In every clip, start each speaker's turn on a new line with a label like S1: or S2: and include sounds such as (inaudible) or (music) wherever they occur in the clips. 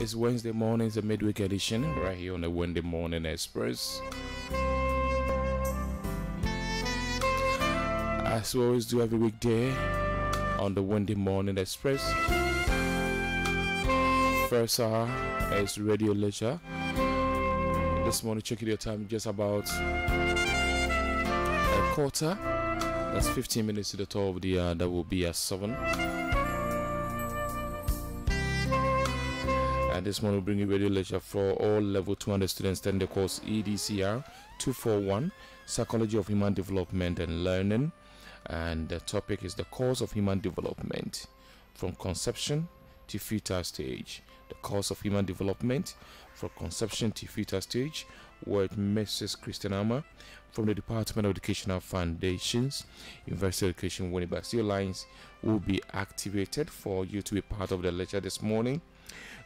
S1: It's Wednesday morning, it's a midweek edition right here on the Wednesday Morning Express. As we always do every weekday on the Wednesday Morning Express. First hour is Radio Leisure. This morning, checking your time just about a quarter. That's 15 minutes to the top of the hour. That will be at 7. And this morning, we'll bring you radio lecture for all level 200 students attending the course EDCR 241 Psychology of Human Development and Learning. And the topic is the cause of human development from conception to fetal stage. The cause of human development from conception to fetal stage with Mrs. Christina Ammah from the Department of Educational Foundations, University Education, Winneba. Lines will be activated for you to be part of the lecture this morning.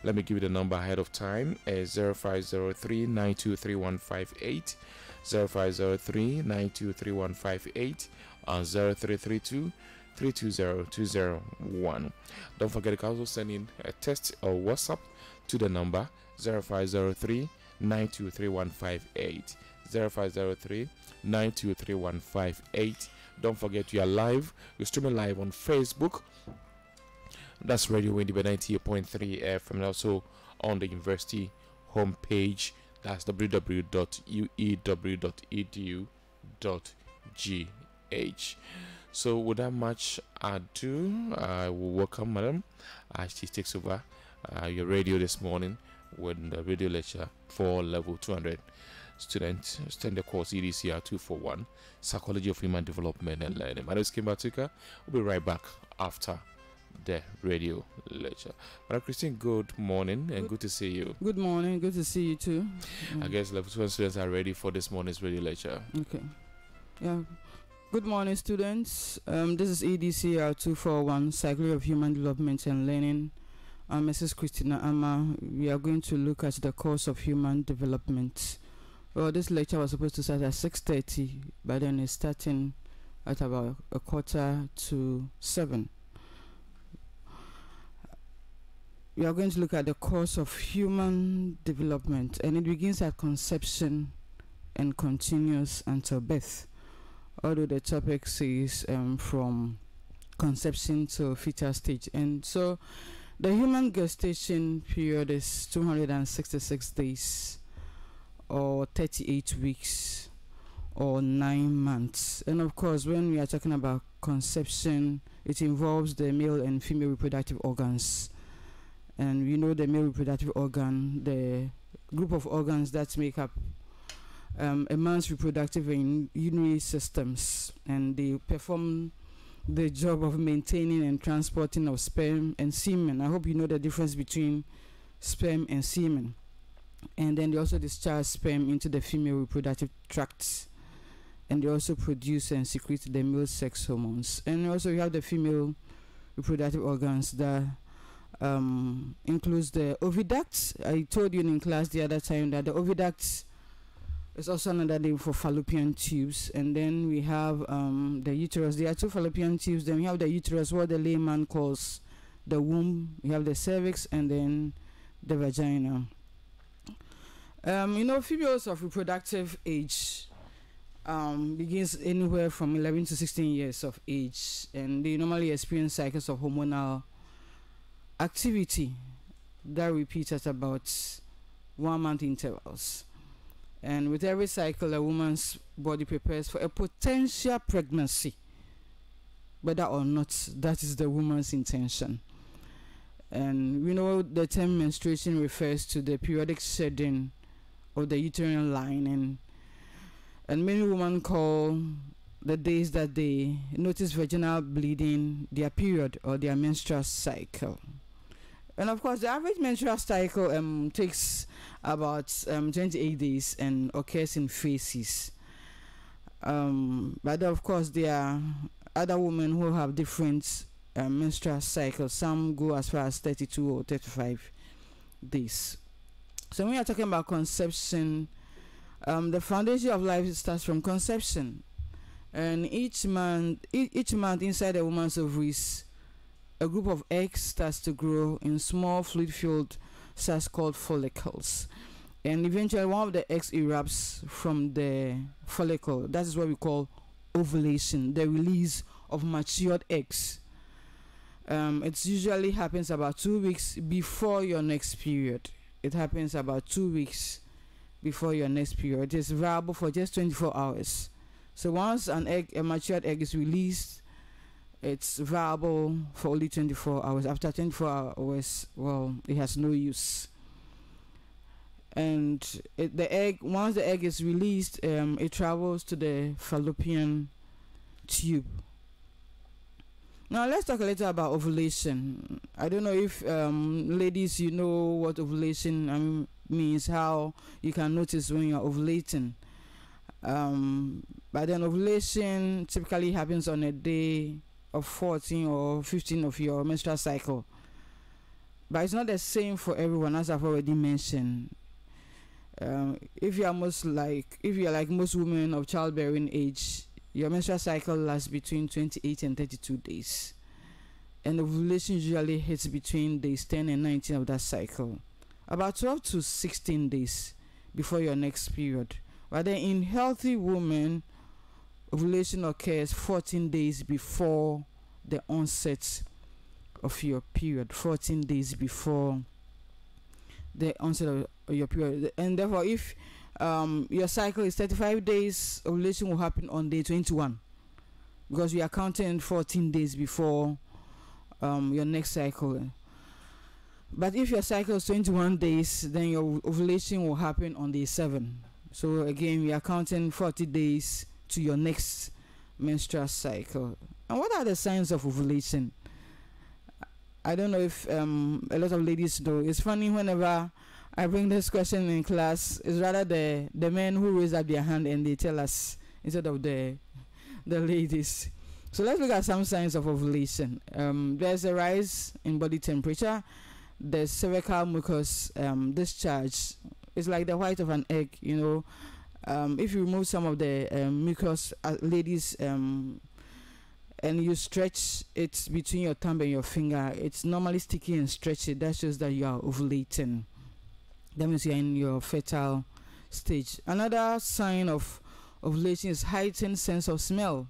S1: Let me give you the number ahead of time. Eh, it's 0503 923158, 0503 923158, and 0332 320201. Don't forget can also send in a text or WhatsApp to the number 0503 923158. 0503 923158. Don't forget you are live. you're streaming live on Facebook. That's Radio by 98.3 FM and also on the university homepage. That's www.uew.edu.gh. So, without much ado, I will welcome Madam as she takes over uh, your radio this morning with the radio lecture for level 200 students standard course EDCR 241 Psychology of Human Development and Learning. My name is Kim Batuka. We'll be right back after the radio lecture. Madam Christine, good morning and good, good, to see you.
S2: Good morning, good to see you too.
S1: I guess level 200 students are ready for this morning's radio lecture.
S2: Okay. Yeah. Good morning, students. Um, this is EDCR 241 Psychology of Human Development and Learning. I'm Mrs. Christina Ammah. We are going to look at the course of human development. Well, this lecture was supposed to start at 6.30, but then it's starting at about a quarter to 7. We are going to look at the course of human development, and it begins at conception and continues until birth. Although the topic says um, from conception to fetal stage, and so the human gestation period is 266 days or 38 weeks or 9 months. And of course, when we are talking about conception, it involves the male and female reproductive organs. And we know the male reproductive organ, the group of organs that make up um, a man's reproductive and urinary systems, and they perform the job of maintaining and transporting of sperm and semen. I hope you know the difference between sperm and semen. And then they also discharge sperm into the female reproductive tracts. And they also produce and secrete the male sex hormones. And also you have the female reproductive organs that um, includes the oviduct. I told you in class the other time that the oviduct is also another name for fallopian tubes. And then we have um, the uterus. There are two fallopian tubes. Then we have the uterus, what the layman calls the womb. We have the cervix and then the vagina. Um, you know, females of reproductive age um, begins anywhere from 11 to 16 years of age, and they normally experience cycles of hormonal activity that repeats at about one month intervals. And with every cycle, a woman's body prepares for a potential pregnancy. Whether or not that is the woman's intention. And we know the term menstruation refers to the periodic shedding of the uterine lining. And many women call the days that they notice vaginal bleeding their period or their menstrual cycle. And of course, the average menstrual cycle um, takes about um, 28 days and occurs in phases. Um, but of course, there are other women who have different uh, menstrual cycles. Some go as far as 32 or 35 days. So when we are talking about conception, um, the foundation of life starts from conception, and each month, each month inside a woman's ovaries, a group of eggs starts to grow in small fluid-filled cells called follicles. And eventually, one of the eggs erupts from the follicle. That is what we call ovulation, the release of matured eggs. Um, it usually happens about two weeks before your next period. It happens about two weeks before your next period. It is viable for just 24 hours. So once an egg, a matured egg, is released, it's viable for only 24 hours. After 24 hours, well, it has no use. And it, the egg, once the egg is released, um, it travels to the fallopian tube. Now let's talk a little about ovulation. I don't know if um, ladies, you know what ovulation um, means, how you can notice when you're ovulating. Um, but then ovulation typically happens on a day of 14 or 15 of your menstrual cycle. But it's not the same for everyone, as I've already mentioned. Um, if you are most like, if you are like most women of childbearing age, your menstrual cycle lasts between 28 and 32 days. And the ovulation usually hits between days 10 and 19 of that cycle. About 12 to 16 days before your next period. But then in healthy women, ovulation occurs 14 days before the onset of your period, 14 days before the onset of your period. And therefore, if um, your cycle is 35 days, ovulation will happen on day 21 because we are counting 14 days before um, your next cycle. But if your cycle is 21 days, then your ovulation will happen on day 7. So again, we are counting 40 days to your next menstrual cycle. And what are the signs of ovulation? I don't know if um, a lot of ladies know. It's funny whenever I bring this question in class, it's rather the, the men who raise up their hand and they tell us instead of the the ladies. So let's look at some signs of ovulation. Um, there's a rise in body temperature. The cervical mucus um, discharge is like the white of an egg. You know, um, if you remove some of the um, mucus, uh, ladies, um, and you stretch it between your thumb and your finger, it's normally sticky and stretchy. That shows that you are ovulating. That means you're in your fertile stage. Another sign of ovulation is heightened sense of smell.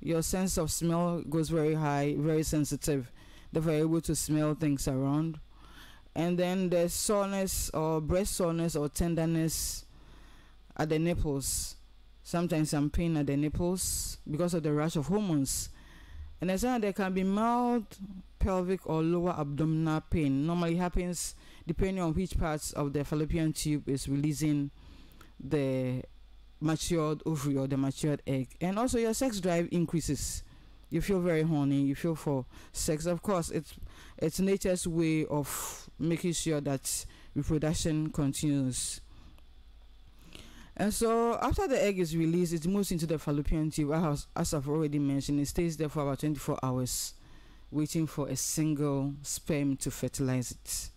S2: Your sense of smell goes very high, very sensitive. Therefore, you're able to smell things around. And then there's soreness or breast soreness or tenderness at the nipples. Sometimes some pain at the nipples because of the rush of hormones. And then there can be mild pelvic or lower abdominal pain. Normally happens depending on which parts of the fallopian tube is releasing the matured ovary or the matured egg. And also your sex drive increases. You feel very horny, you feel for sex. Of course, it's it's nature's way of making sure that reproduction continues. And so after the egg is released, it moves into the fallopian tube. As, as I've already mentioned, it stays there for about 24 hours, waiting for a single sperm to fertilize it.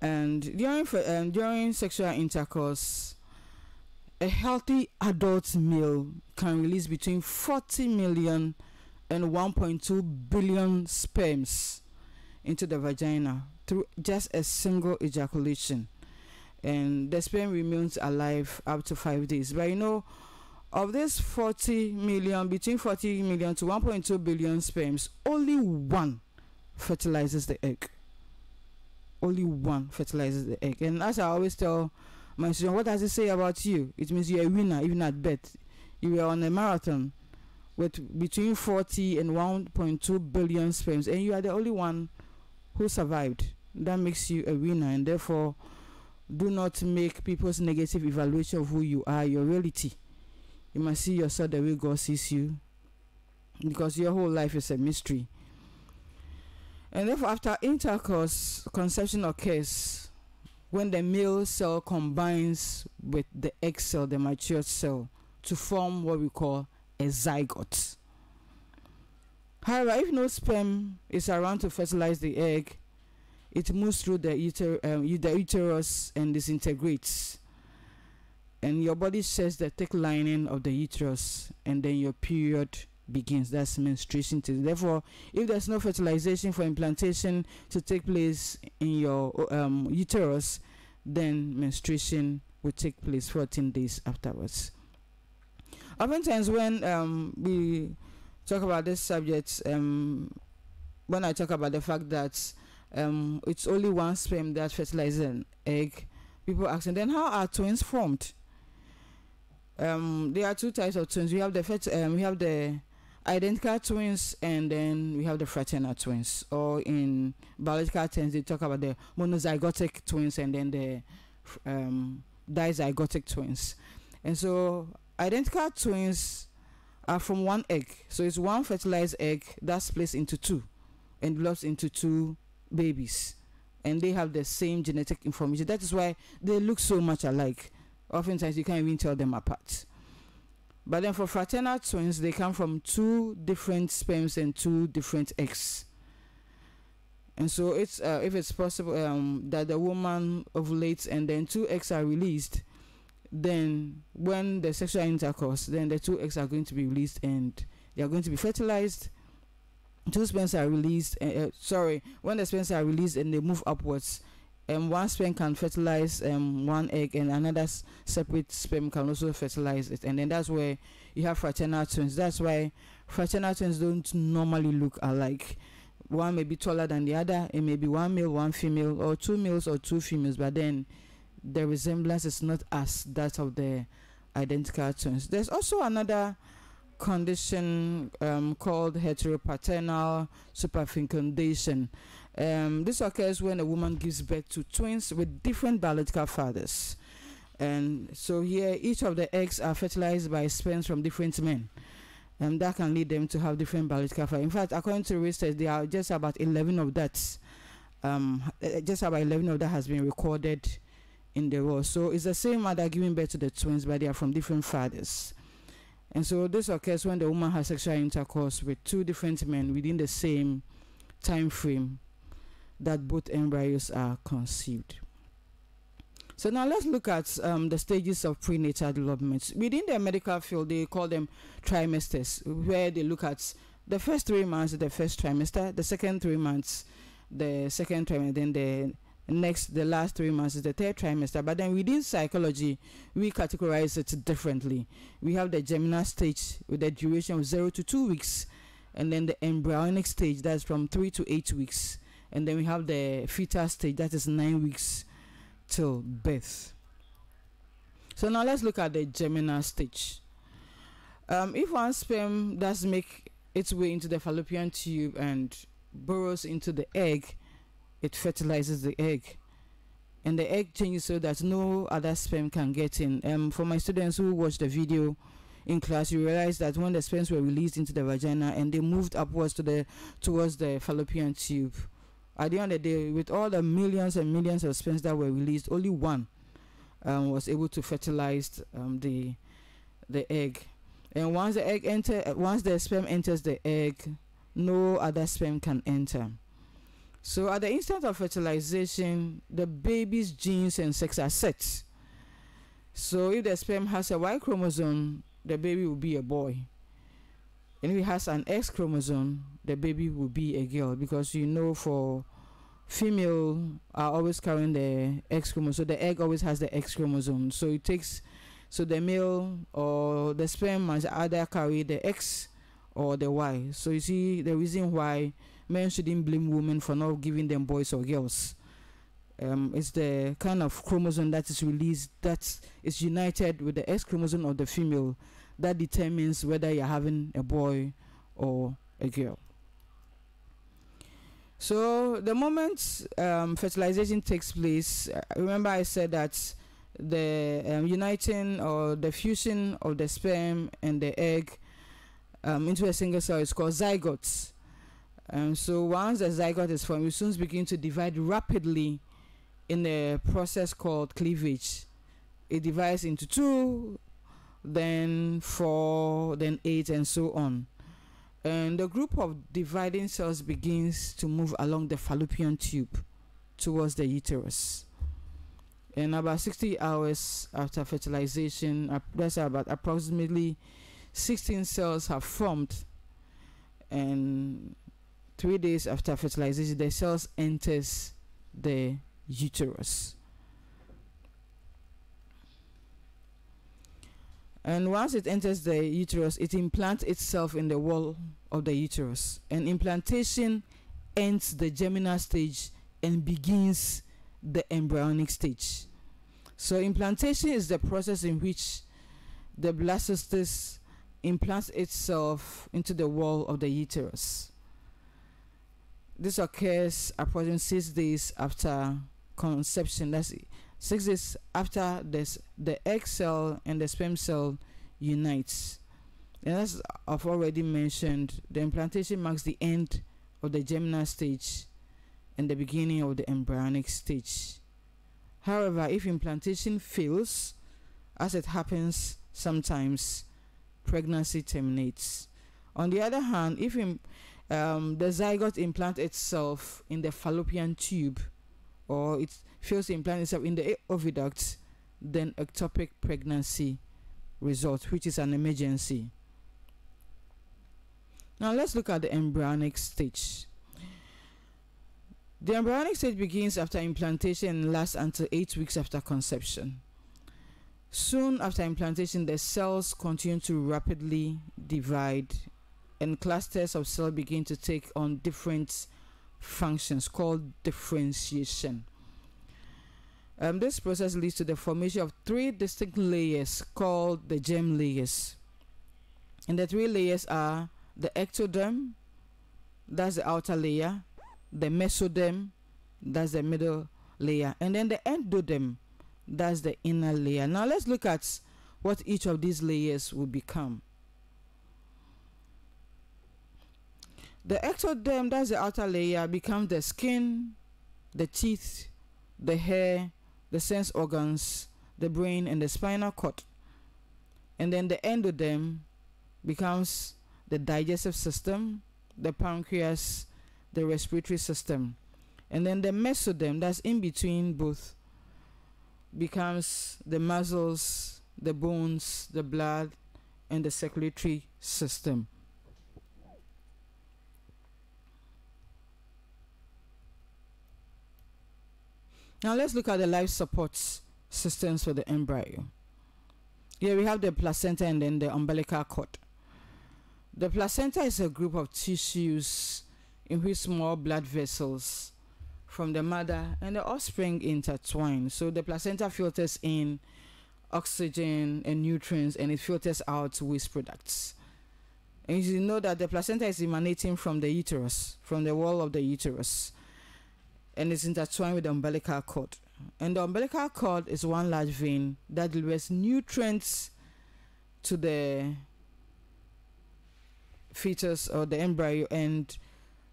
S2: And during um, during sexual intercourse, a healthy adult male can release between 40 million and 1.2 billion sperms into the vagina through just a single ejaculation and the sperm remains alive up to five days. But you know, of this 40 million, between 40 million to 1.2 billion sperms, only one fertilizes the egg. Only one fertilizes the egg. And as I always tell my students, what does it say about you? It means you're a winner, even at birth. You were on a marathon with between 40 and 1.2 billion sperms, and you are the only one who survived. That makes you a winner, and therefore, do not make people's negative evaluation of who you are your reality. You must see yourself the way God sees you because your whole life is a mystery. And therefore, after intercourse, conception occurs when the male cell combines with the egg cell, the mature cell, to form what we call a zygote. However, if no sperm is around to fertilize the egg, it moves through the, uter- um, the uterus and disintegrates. And your body sheds the thick lining of the uterus, and then your period begins. That's menstruation. Therefore, if there's no fertilization for implantation to take place in your um, uterus, then menstruation will take place 14 days afterwards. Oftentimes, when um, we talk about this subject, um, when I talk about the fact that um, it's only one sperm that fertilizes an egg, people ask, and then how are twins formed? Um, there are two types of twins. We have the um, we have the identical twins, and then we have the fraternal twins. Or in biological terms, they talk about the monozygotic twins and then the um, dizygotic twins. And so, identical twins are from one egg. So it's one fertilized egg that's placed into two and develops into two babies. And they have the same genetic information. That is why they look so much alike. Oftentimes you can't even tell them apart. But then for fraternal twins, they come from two different sperms and two different eggs. And so it's uh, if it's possible um, that the woman ovulates and then two eggs are released, then when the sexual intercourse, then the two eggs are going to be released and they are going to be fertilized. Two sperms are released. Uh, sorry, when the sperms are released and they move upwards, um, one sperm can fertilize um, one egg, and another separate sperm can also fertilize it. And then that's where you have fraternal twins. That's why fraternal twins don't normally look alike. One may be taller than the other. It may be one male, one female, or two males or two females. But then the resemblance is not as that of the identical twins. There's also another condition um, called heteropaternal superfecundation. Um, this occurs when a woman gives birth to twins with different biological fathers. And so here, each of the eggs are fertilized by sperms from different men. And that can lead them to have different biological fathers. In fact, according to research, there are just about 11 of that. Um, uh, just about 11 of that has been recorded in the world. So it's the same mother giving birth to the twins, but they are from different fathers. And so this occurs when the woman has sexual intercourse with two different men within the same time frame that both embryos are conceived. So now let's look at um, the stages of prenatal development. Within the medical field, they call them trimesters, where they look at the first three months, the first trimester, the second three months, the second trimester, and then the next, the last three months is the third trimester. But then within psychology, we categorize it differently. We have the germinal stage with the duration of zero to two weeks, and then the embryonic stage that's from three to eight weeks and then we have the fetal stage that is nine weeks till birth. So now let's look at the germinal stage. Um, if one sperm does make its way into the fallopian tube and burrows into the egg, it fertilizes the egg. And the egg changes so that no other sperm can get in. Um, for my students who watched the video in class, you realize that when the sperms were released into the vagina and they moved upwards to the towards the fallopian tube, at the end of the day, with all the millions and millions of sperms that were released, only one um, was able to fertilize um, the the egg. And once the egg enter, once the sperm enters the egg, no other sperm can enter. So at the instant of fertilization, the baby's genes and sex are set. So if the sperm has a Y chromosome, the baby will be a boy. And if it has an X chromosome, the baby will be a girl because you know for female are always carrying the X chromosome. So the egg always has the X chromosome. So it takes so the male or the sperm must either carry the X or the Y. So you see the reason why men shouldn't blame women for not giving them boys or girls. Um, it's the kind of chromosome that is released that is united with the X chromosome of the female that determines whether you're having a boy or a girl. So the moment um, fertilization takes place, uh, remember I said that the um, uniting or the fusion of the sperm and the egg um, into a single cell is called zygote. Um, so once the zygote is formed, it soon begin to divide rapidly in a process called cleavage. It divides into two, then four, then eight, and so on. And the group of dividing cells begins to move along the fallopian tube towards the uterus. And about 60 hours after fertilization, that's about approximately 16 cells have formed and three days after fertilization, the cells enters the uterus. And once it enters the uterus, it implants itself in the wall of the uterus. And implantation ends the germinal stage and begins the embryonic stage. So, implantation is the process in which the blastocystis implants itself into the wall of the uterus. This occurs approximately six days after conception. That's six days after this, the egg cell and the sperm cell unites. And as I've already mentioned, the implantation marks the end of the germinal stage and the beginning of the embryonic stage. However, if implantation fails, as it happens sometimes, pregnancy terminates. On the other hand, if um, the zygote implant itself in the fallopian tube or it fails to implant itself in the oviduct, then ectopic pregnancy results, which is an emergency. Now let's look at the embryonic stage. The embryonic stage begins after implantation and lasts until 8 weeks after conception. Soon after implantation, the cells continue to rapidly divide and clusters of cells begin to take on different functions called differentiation. Um, this process leads to the formation of three distinct layers called the germ layers. And the three layers are the ectoderm, that's the outer layer, the mesoderm, that's the middle layer, and then the endoderm, that's the inner layer. Now let's look at what each of these layers will become. The ectoderm, that's the outer layer, becomes the skin, the teeth, the hair, the sense organs, the brain, and the spinal cord. And then the endoderm becomes the digestive system, the pancreas, the respiratory system. And then the mesoderm, that's in between both, becomes the muscles, the bones, the blood, and the circulatory system. Now let's look at the life support systems for the embryo. Here we have the placenta and then the umbilical cord. The placenta is a group of tissues in which small blood vessels from the mother and the offspring intertwine. So the placenta filters in oxygen and nutrients and it filters out waste products. And you know that the placenta is emanating from the uterus, from the wall of the uterus and is intertwined with the umbilical cord. And the umbilical cord is one large vein that delivers nutrients to the fetus or the embryo and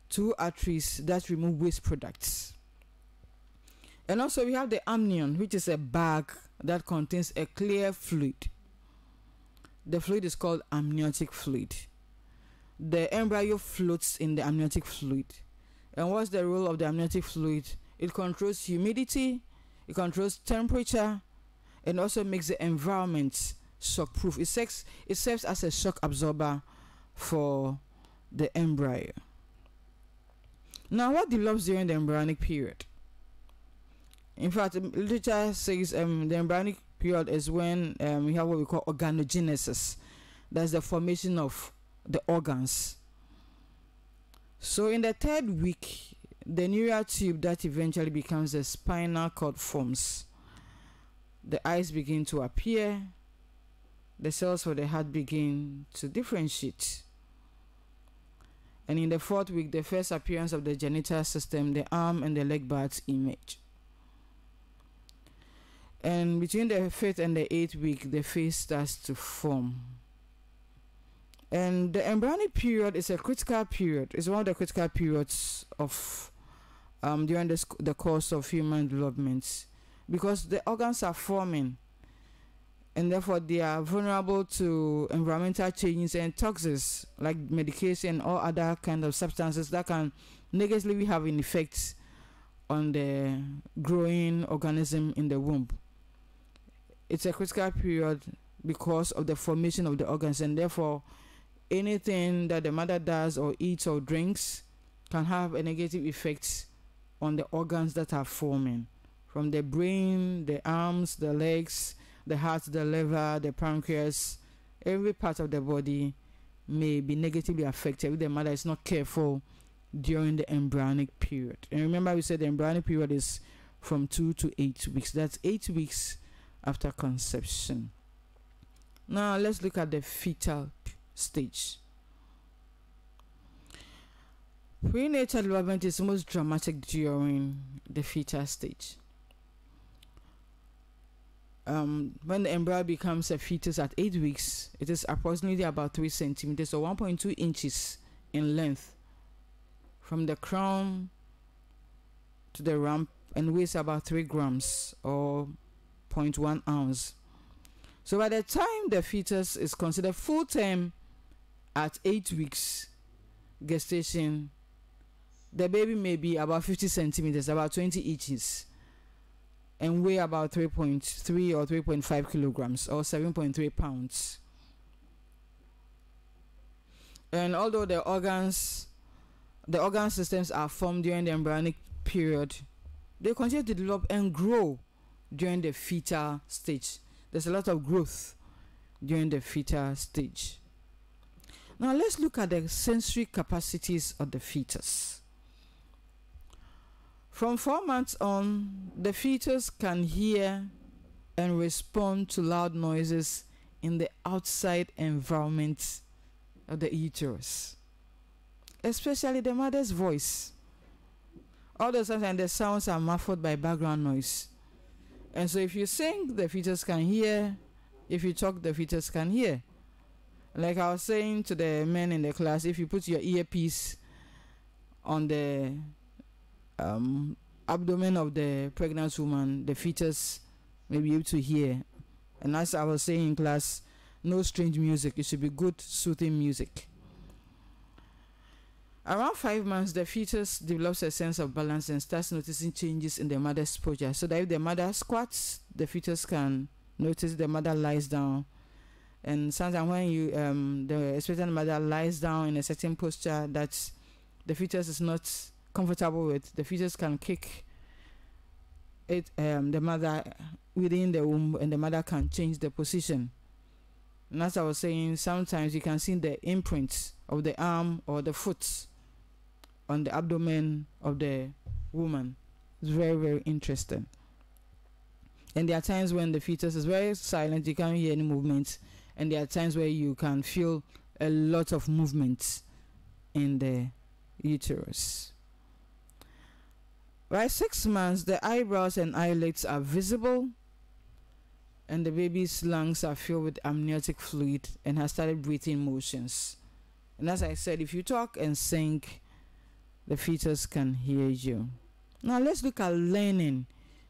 S2: two arteries that remove waste products. And also we have the amnion, which is a bag that contains a clear fluid. The fluid is called amniotic fluid. The embryo floats in the amniotic fluid and what's the role of the amniotic fluid? It controls humidity, it controls temperature, and also makes the environment shock proof. It, serves, it serves as a shock absorber for the embryo. Now, what develops during the embryonic period? In fact, literature says um, the embryonic period is when um, we have what we call organogenesis. That's the formation of the organs so in the third week, the neural tube that eventually becomes the spinal cord forms. The eyes begin to appear. The cells for the heart begin to differentiate. And in the fourth week, the first appearance of the genital system, the arm and the leg buds emerge. And between the fifth and the eighth week, the face starts to form. And the embryonic period is a critical period. It's one of the critical periods of um, during the, the course of human development because the organs are forming and therefore they are vulnerable to environmental changes and toxins like medication or other kind of substances that can negatively have an effect on the growing organism in the womb. It's a critical period because of the formation of the organs and therefore anything that the mother does or eats or drinks can have a negative effect on the organs that are forming from the brain, the arms, the legs, the heart, the liver, the pancreas, every part of the body may be negatively affected if the mother is not careful during the embryonic period. And remember, we said the embryonic period is from two to eight weeks. That's eight weeks after conception. Now, let's look at the fetal stage. Prenatal development is most dramatic during the fetal stage. Um, when the embryo becomes a fetus at 8 weeks, it is approximately about 3 centimeters or 1.2 inches in length from the crown to the rump and weighs about 3 grams or 0.1 ounce. So by the time the fetus is considered full term at 8 weeks gestation, the baby may be about 50 centimeters, about 20 inches, and weigh about 3.3 or 3.5 kilograms or 7.3 pounds. And although the organs, the organ systems are formed during the embryonic period, they continue to develop and grow during the fetal stage. There's a lot of growth during the fetal stage. Now let's look at the sensory capacities of the fetus. From four months on, the fetus can hear and respond to loud noises in the outside environment of the uterus, especially the mother's voice. All the times, and the sounds are muffled by background noise. And so, if you sing, the fetus can hear. If you talk, the fetus can hear. Like I was saying to the men in the class, if you put your earpiece on the um, abdomen of the pregnant woman, the fetus may be able to hear. And as I was saying in class, no strange music. It should be good, soothing music. Around five months, the fetus develops a sense of balance and starts noticing changes in the mother's posture. So that if the mother squats, the fetus can notice the mother lies down. And sometimes when you um, the expectant mother lies down in a certain posture that the fetus is not comfortable with, the fetus can kick it um, the mother within the womb, and the mother can change the position. And as I was saying, sometimes you can see the imprints of the arm or the foot on the abdomen of the woman. It's very, very interesting. And there are times when the fetus is very silent, you can't hear any movements. And there are times where you can feel a lot of movement in the uterus. By six months, the eyebrows and eyelids are visible, and the baby's lungs are filled with amniotic fluid and has started breathing motions. And as I said, if you talk and sing, the fetus can hear you. Now let's look at learning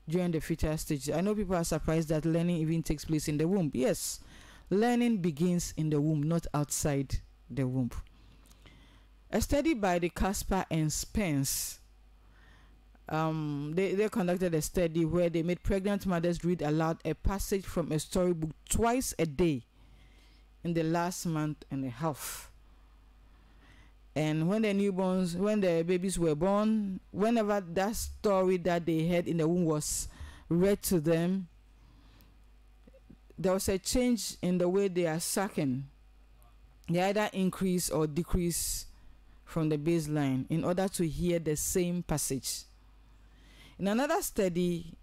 S2: during the fetal stage. I know people are surprised that learning even takes place in the womb. Yes, learning begins in the womb, not outside the womb. A study by DeCasper and Spence um, they, they conducted a study where they made pregnant mothers read aloud a passage from a storybook twice a day in the last month and a half. And when the newborns, when the babies were born, whenever that story that they heard in the womb was read to them, there was a change in the way they are sucking. They either increase or decrease from the baseline in order to hear the same passage. In another study,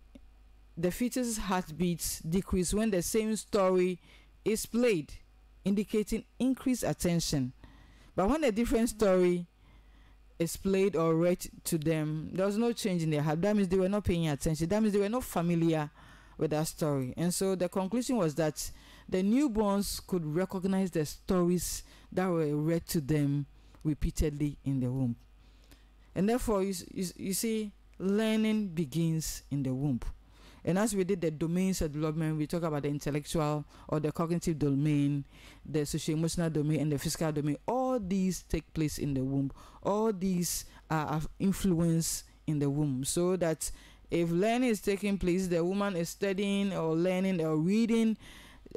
S2: the fetus's heartbeats decrease when the same story is played, indicating increased attention. But when a different story is played or read to them, there was no change in their heart. That means they were not paying attention. That means they were not familiar with that story. And so the conclusion was that the newborns could recognize the stories that were read to them repeatedly in the womb. And therefore, you, you, you see, learning begins in the womb. And as we did the domains of development, we talk about the intellectual or the cognitive domain, the social emotional domain, and the physical domain. All these take place in the womb. All these uh, are influence in the womb. So that if learning is taking place, the woman is studying or learning or reading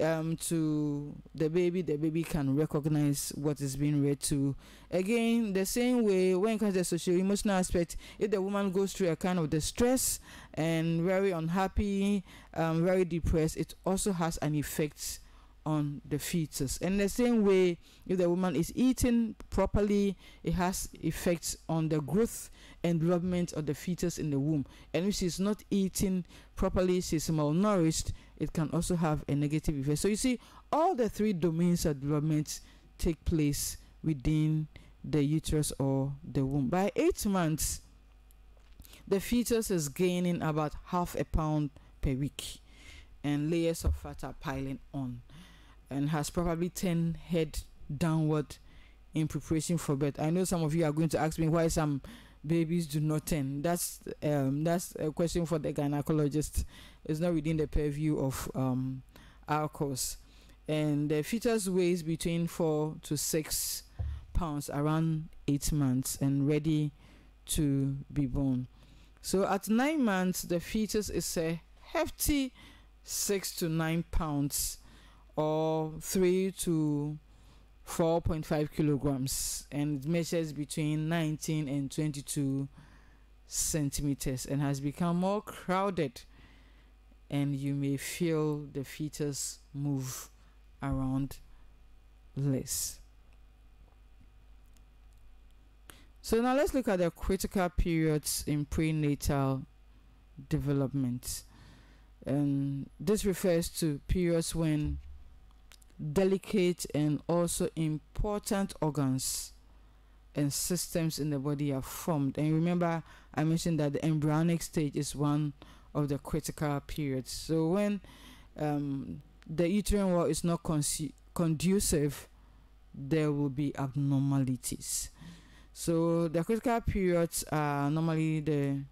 S2: um, to the baby, the baby can recognize what is being read to. Again, the same way when it comes to the social emotional aspect, if the woman goes through a kind of distress and very unhappy, um, very depressed, it also has an effect on the fetus. And the same way, if the woman is eating properly, it has effects on the growth and development of the fetus in the womb. And if she's not eating properly, she's malnourished, it can also have a negative effect. So you see, all the three domains of development take place within the uterus or the womb. By eight months, the fetus is gaining about half a pound per week, and layers of fat are piling on and has probably 10 head downward in preparation for birth. I know some of you are going to ask me why some babies do not turn. That's um, that's a question for the gynecologist. It's not within the purview of um, our course. And the fetus weighs between four to six pounds, around eight months, and ready to be born. So at nine months, the fetus is a hefty six to nine pounds or 3 to 4.5 kilograms and measures between 19 and 22 centimeters and has become more crowded and you may feel the fetus move around less. So now let's look at the critical periods in prenatal development. And this refers to periods when delicate and also important organs and systems in the body are formed. And remember, I mentioned that the embryonic stage is one of the critical periods. So when um, the uterine wall is not conducive, there will be abnormalities. So the critical periods are normally the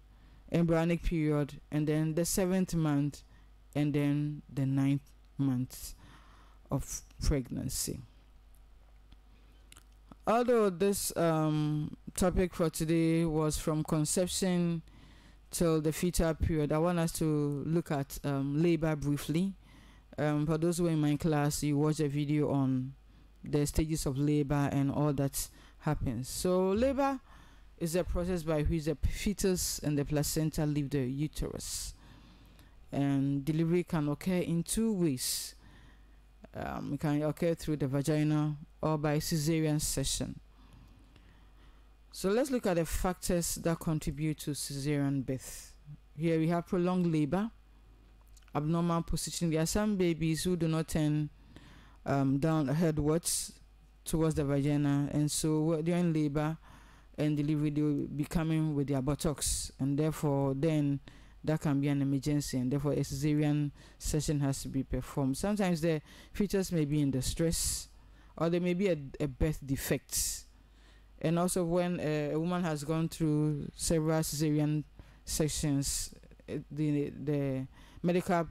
S2: embryonic period, and then the seventh month, and then the ninth month of pregnancy. Although this um, topic for today was from conception till the fetal period, I want us to look at um, labor briefly. Um, for those who are in my class, you watch a video on the stages of labor and all that happens. So, labor is a process by which the fetus and the placenta leave the uterus. And delivery can occur in two ways um, it can occur through the vagina or by cesarean section. So let's look at the factors that contribute to cesarean birth. Here we have prolonged labor, abnormal positioning. There are some babies who do not turn um, down headwards towards the vagina, and so during labor and delivery, they will be coming with their buttocks, and therefore, then that can be an emergency and therefore a cesarean session has to be performed. Sometimes the fetus may be in distress or there may be a, a birth defect. And also when a, a, woman has gone through several cesarean sections, eh, the, the medical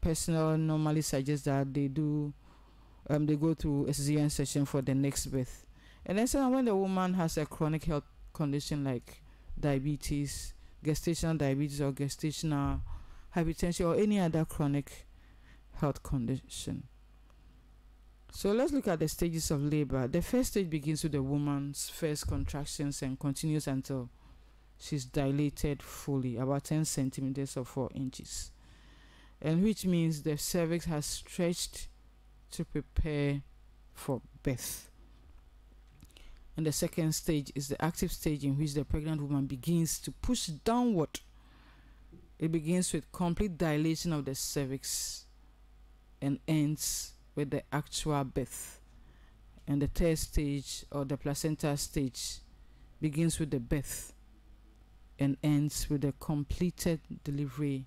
S2: personnel normally suggests that they do um, they go through a cesarean section for the next birth. And then so when the woman has a chronic health condition like diabetes, gestational diabetes or gestational hypertension or any other chronic health condition. So let's look at the stages of labor. The first stage begins with the woman's first contractions and continues until she's dilated fully, about 10 centimeters or 4 inches. And which means the cervix has stretched to prepare for birth. And the second stage is the active stage in which the pregnant woman begins to push downward. It begins with complete dilation of the cervix and ends with the actual birth. And the third stage or the placenta stage begins with the birth and ends with the completed delivery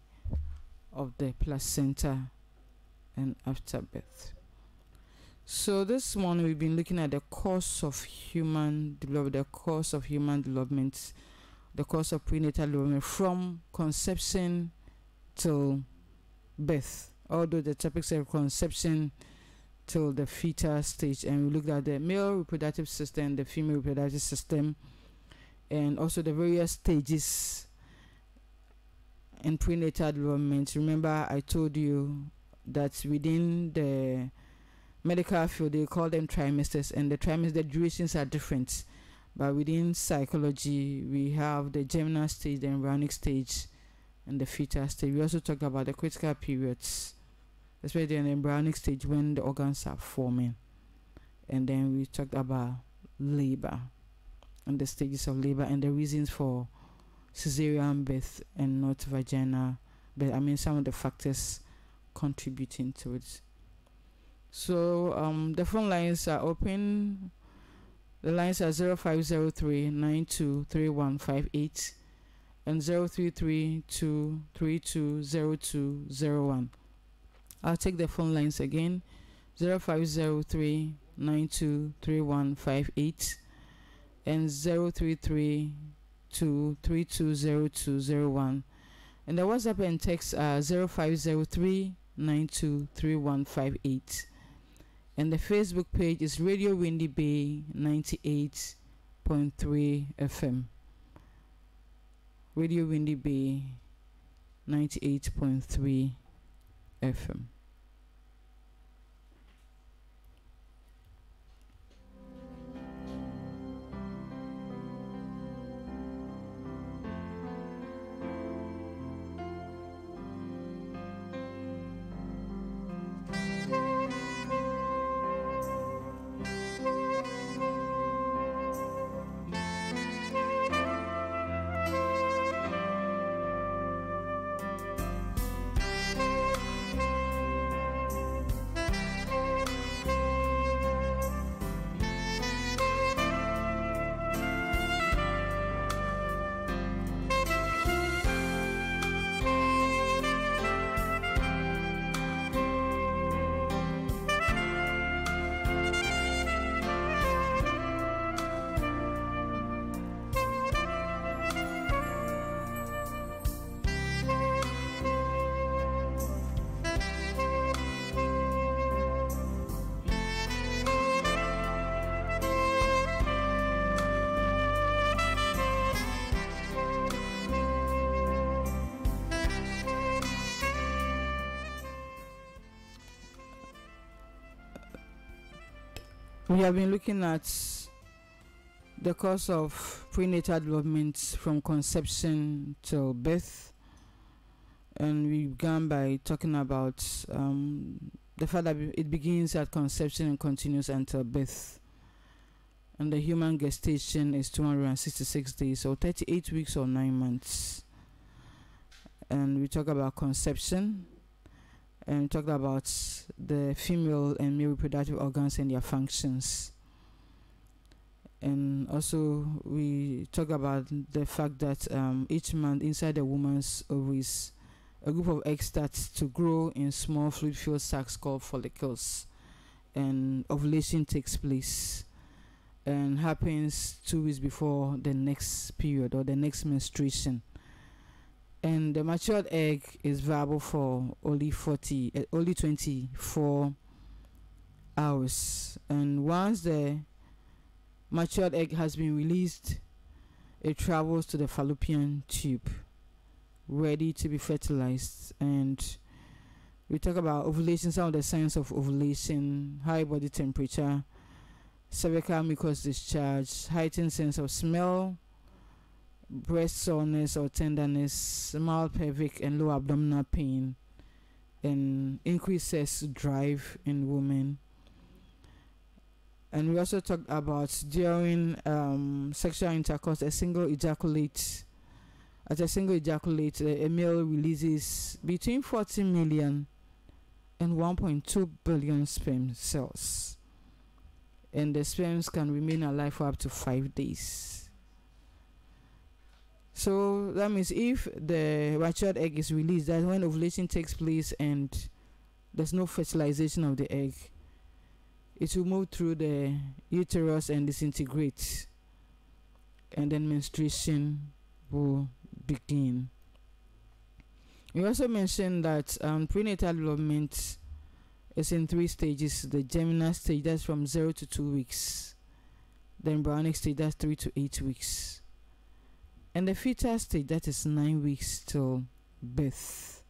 S2: of the placenta and afterbirth. So this morning we've been looking at the course of human development, the course of human development, the course of prenatal development from conception till birth. Although the topics are conception till the fetal stage, and we looked at the male reproductive system, the female reproductive system, and also the various stages in prenatal development. Remember, I told you that within the medical field they call them trimesters, and the trimesters the durations are different. But within psychology, we have the germinal stage, the embryonic stage, and the fetal stage. We also talk about the critical periods, especially in the embryonic stage when the organs are forming. And then we talked about labor and the stages of labor and the reasons for cesarean birth and not vaginal birth. I mean, some of the factors contributing to it. So um, the phone lines are open. The lines are 0503 923158 and 033 I'll take the phone lines again. 0503 923158 and 033 320201 and the WhatsApp and text are 0503 923158 and the Facebook page is Radio Windy Bay 98.3 FM. Radio Windy Bay 98.3 FM. We have been looking at the course of prenatal development from conception till birth, and we began by talking about um, the fact that it begins at conception and continues until birth. And the human gestation is 266 days, so 38 weeks or 9 months. And we talk about conception, and talked about the female and male reproductive organs and their functions. And also, we talk about the fact that um, each month inside the woman's ovaries, a group of eggs starts to grow in small fluid-filled sacs called follicles, and ovulation takes place and happens two weeks before the next period or the next menstruation and the matured egg is viable for only 40 uh, only 24 hours. And once the matured egg has been released it travels to the fallopian tube ready to be fertilized. And we talk about ovulation some of the signs of ovulation high body temperature cervical mucus discharge heightened sense of smell breast soreness or tenderness, mild pelvic and low abdominal pain, and increases drive in women. And we also talked about during um, sexual intercourse, a single ejaculate. At a single ejaculate, a male releases between 40 million and 1.2 billion sperm cells. And the sperms can remain alive for up to five days. So that means if the matured egg is released, that's when ovulation takes place and there's no fertilization of the egg. It will move through the uterus and disintegrate, and then menstruation will begin. We also mentioned that um, prenatal development is in three stages the germinal stage, that's from zero to two weeks, the embryonic stage, that's three to eight weeks and the fetal stage that is nine weeks till birth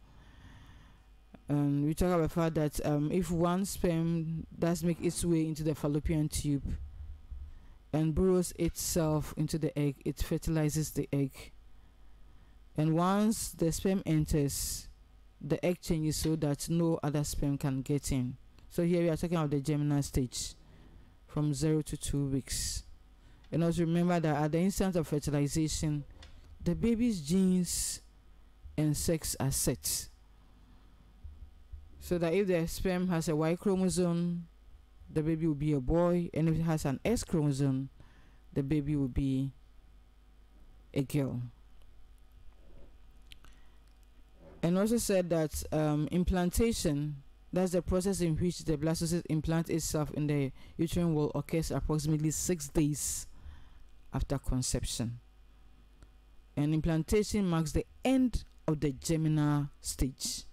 S2: And we talk about the fact that um, if one sperm does make its way into the fallopian tube and burrows itself into the egg, it fertilizes the egg. And once the sperm enters, the egg changes so that no other sperm can get in. So here we are talking about the germinal stage from zero to two weeks. And also remember that at the instant of fertilization, the baby's genes and sex are set. So that if the sperm has a Y chromosome, the baby will be a boy, and if it has an X chromosome, the baby will be a girl. And also said that um, implantation, that's the process in which the blastocyst implants itself in the uterine wall, occurs approximately six days after conception. And implantation marks the end of the germinal stage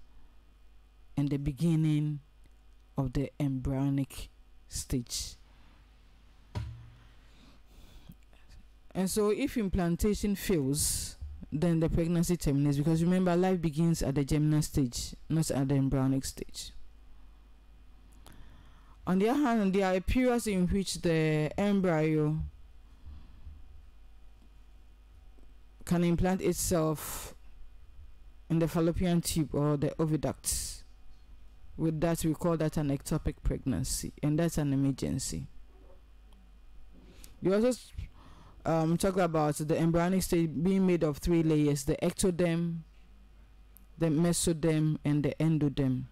S2: and the beginning of the embryonic stage. And so, if implantation fails, then the pregnancy terminates because remember, life begins at the germinal stage, not at the embryonic stage. On the other hand, there are periods in which the embryo can implant itself in the fallopian tube or the oviduct. With that, we call that an ectopic pregnancy, and that's an emergency. You also um, talk about the embryonic stage being made of three layers the ectoderm, the mesoderm, and the endoderm.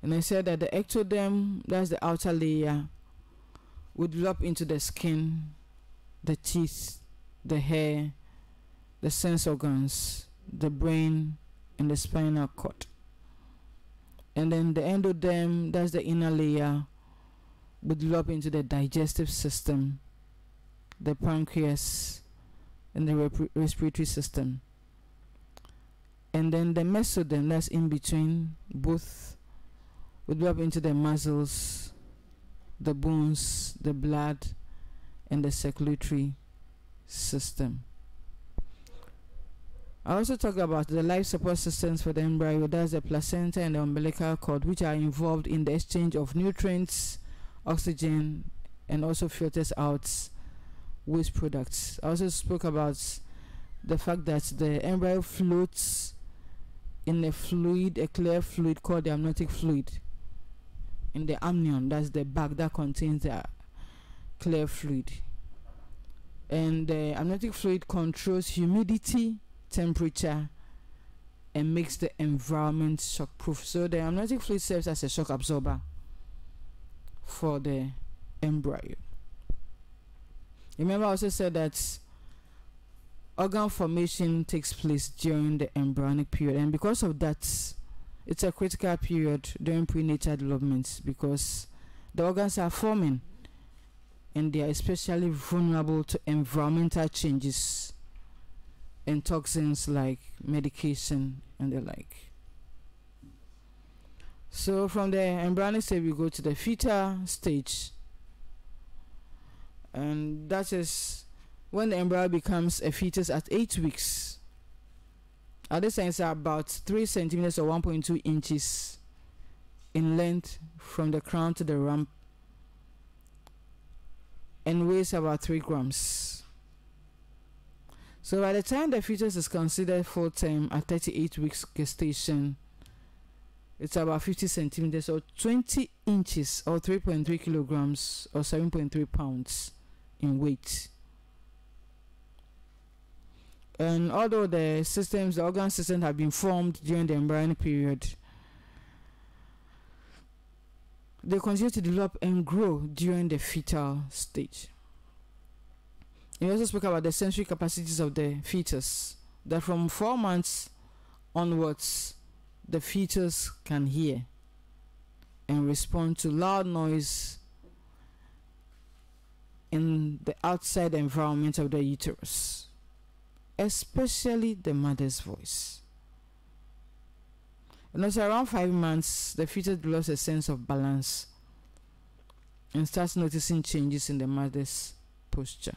S2: And I said that the ectoderm, that's the outer layer, would develop into the skin, the teeth, the hair, the sense organs, the brain, and the spinal cord. And then the endoderm, that's the inner layer, would develop into the digestive system, the pancreas, and the respiratory system. And then the mesoderm, that's in between both, would develop into the muscles, the bones, the blood, and the circulatory system. I also talked about the life support systems for the embryo, that's the placenta and the umbilical cord, which are involved in the exchange of nutrients, oxygen, and also filters out waste products. I also spoke about the fact that the embryo floats in a fluid, a clear fluid called the amniotic fluid. In the amnion, that's the bag that contains the clear fluid. And the amniotic fluid controls humidity, temperature, and makes the environment shock proof. So the amniotic fluid serves as a shock absorber for the embryo. Remember, I also said that organ formation takes place during the embryonic period, and because of that, it's a critical period during prenatal development because the organs are forming and they are especially vulnerable to environmental changes and toxins like medication and the like. So, from the embryonic stage, we go to the fetal stage and that is when the embryo becomes a fetus at eight weeks. At this sense, about three centimeters or 1.2 inches in length from the crown to the rump and weighs about 3 grams. So by the time the fetus is considered full term at 38 weeks gestation, it's about 50 centimeters or 20 inches or 3.3 kilograms or 7.3 pounds in weight. And although the systems, the organ systems have been formed during the embryonic period, they continue to develop and grow during the fetal stage. We also spoke about the sensory capacities of the fetus, that from four months onwards, the fetus can hear and respond to loud noise in the outside environment of the uterus, especially the mother's voice. And also around five months, the fetus develops a sense of balance and starts noticing changes in the mother's posture.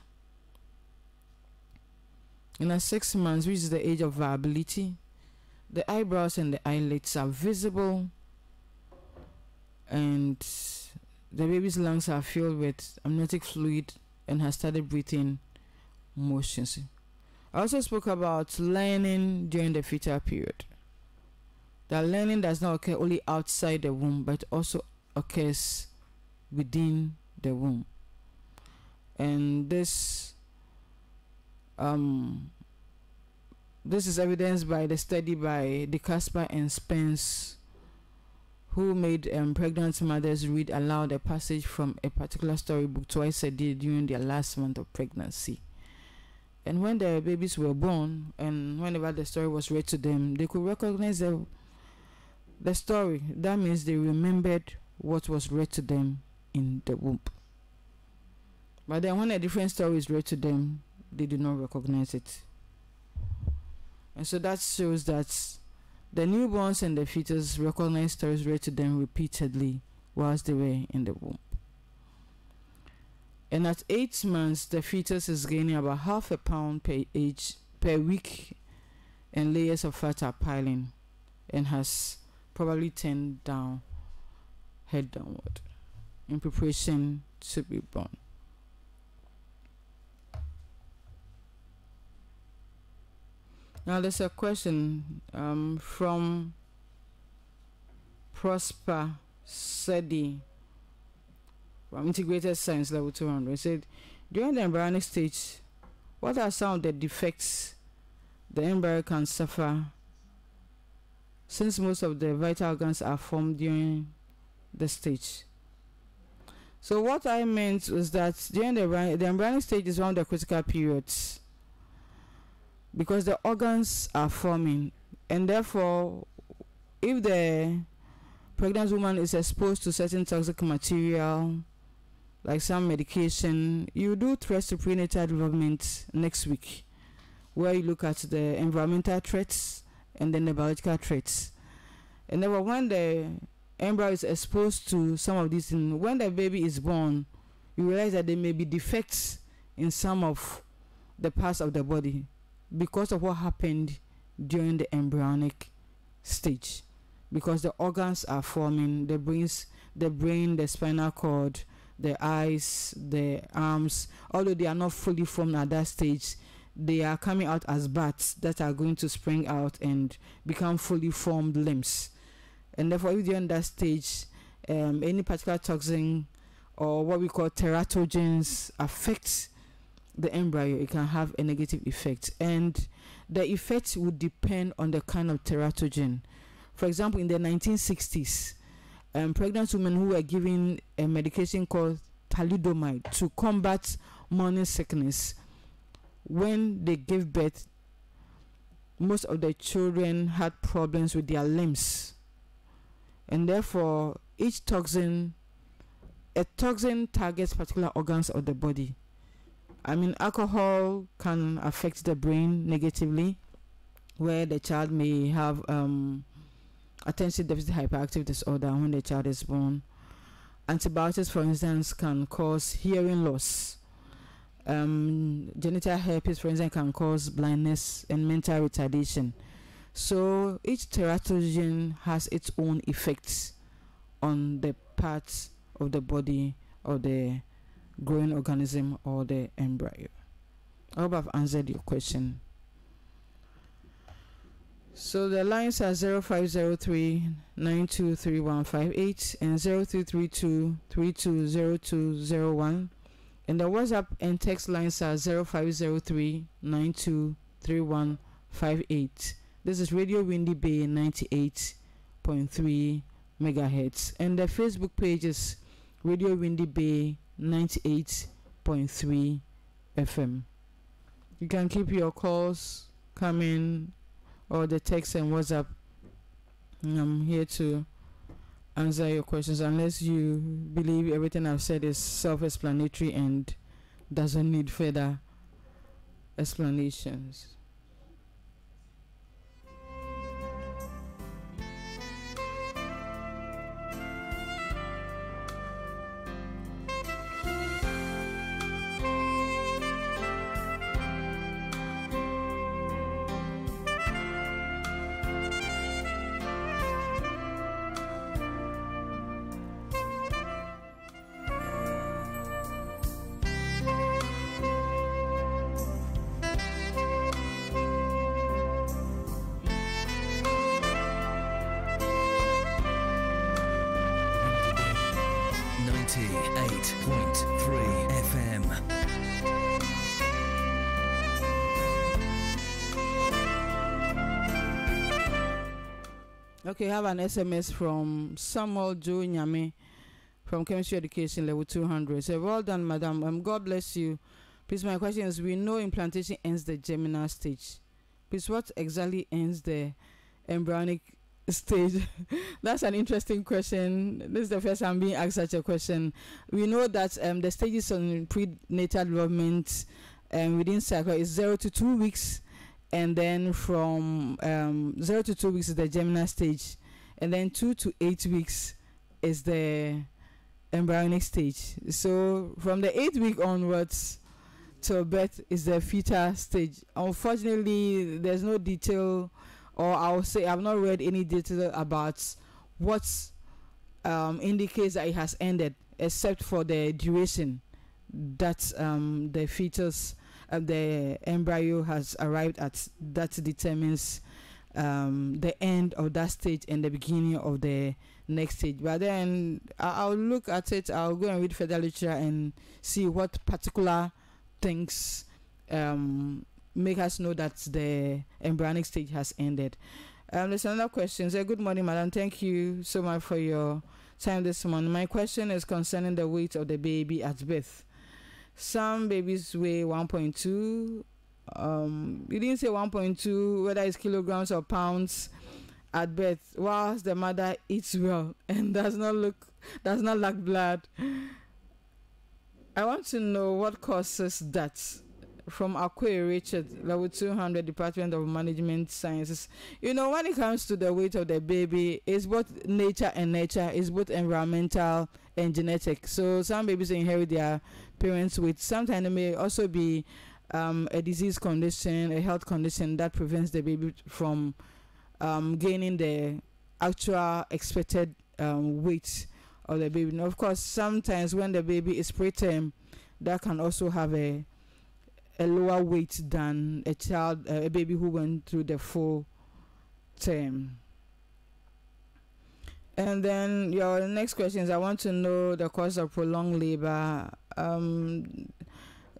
S2: And at six months, which is the age of viability, the eyebrows and the eyelids are visible and the baby's lungs are filled with amniotic fluid and has started breathing motions. I also spoke about learning during the fetal period. That learning does not occur only outside the womb, but also occurs within the womb. And this um, this is evidenced by the study by DeCasper and Spence, who made um, pregnant mothers read aloud a passage from a particular storybook twice a day during their last month of pregnancy. And when the babies were born, and whenever the story was read to them, they could recognize the, the story. That means they remembered what was read to them in the womb. But then when a different story is read to them, they do not recognize it. And so that shows that the newborns and the fetus recognize stories read to them repeatedly whilst they were in the womb. And at eight months, the fetus is gaining about half a pound per age per week, and layers of fat are piling, and has probably turned down, head downward, in preparation to be born. Now there's a question um, from Prosper Sedi from Integrated Science Level 200. It said, during the embryonic stage, what are some of the defects the embryo can suffer since most of the vital organs are formed during the stage? So what I meant was that during the, the embryonic stage is one of the critical periods because the organs are forming and therefore if the pregnant woman is exposed to certain toxic material like some medication you do threats to prenatal development next week where you look at the environmental threats and then the biological threats and then when the embryo is exposed to some of these things when the baby is born you realize that there may be defects in some of the parts of the body because of what happened during the embryonic stage. Because the organs are forming the brains the brain the spinal cord the eyes the arms although they are not fully formed at that stage they are coming out as buds that are going to spring out and become fully formed limbs and therefore if they're during that stage um, any particular toxin or what we call teratogens affects the embryo, it can have a negative effect. And the effect would depend on the kind of teratogen. For example, in the 1960s, um, pregnant women who were given a medication called thalidomide to combat morning sickness, when they gave birth, most of the children had problems with their limbs. And therefore, each toxin, a toxin targets particular organs of the body. I mean, alcohol can affect the brain negatively, where the child may have um, attention deficit hyperactive disorder when the child is born. Antibiotics, for instance, can cause hearing loss. Um, genital herpes, for instance, can cause blindness and mental retardation. So each teratogen has its own effects on the parts of the body of the growing organism or the embryo. I hope I've answered your question. So the lines are 0503 923158 and 0332 320201. And the WhatsApp and text lines are 0503 923158. This is Radio Windy Bay 98.3 megahertz. And the Facebook page is Radio Windy Bay 98.3 FM. You can keep your calls coming or the text and WhatsApp. I'm here to answer your questions unless you believe everything I've said is self explanatory and doesn't need further explanations.
S3: 98.3 FM.
S2: Okay, I have an SMS from Samuel Joe Nyame from Chemistry Education Level 200. Say, well done, madam. Um, God bless you. Please, my question is we know implantation ends the germinal stage. Please, what exactly ends the embryonic stage? (laughs) That's an interesting question. This is the first time being asked such a question. We know that um, the stages on prenatal development um, within cycle is zero to two weeks and then from um, zero to two weeks is the germinal stage, and then two to eight weeks is the embryonic stage. So from the eight week onwards till birth is the fetal stage. Unfortunately, there's no detail, or I'll say I've not read any detail about what um, indicates that it has ended, except for the duration that um, the fetus uh, the embryo has arrived at that determines um, the end of that stage and the beginning of the next stage. But then I- I'll look at it, I'll go and read further literature and see what particular things um, make us know that the embryonic stage has ended. Um, there's another question. Say, good morning, madam. Thank you so much for your time this morning. My question is concerning the weight of the baby at birth. Some babies weigh 1.2. Um, you didn't say 1.2, whether it's kilograms or pounds at birth, whilst the mother eats well (laughs) and does not look does not lack blood. I want to know what causes that. From Akwe Richard, level 200, Department of Management Sciences. You know, when it comes to the weight of the baby, it's both nature and nature, it's both environmental and genetic. So some babies inherit their parents' weight. Sometimes it may also be um, a disease condition, a health condition that prevents the baby from um, gaining the actual expected um, weight of the baby. Now, of course, sometimes when the baby is preterm, that can also have a a lower weight than a child, uh, a baby who went through the full term. And then your next question is I want to know the cause of prolonged labor. Um,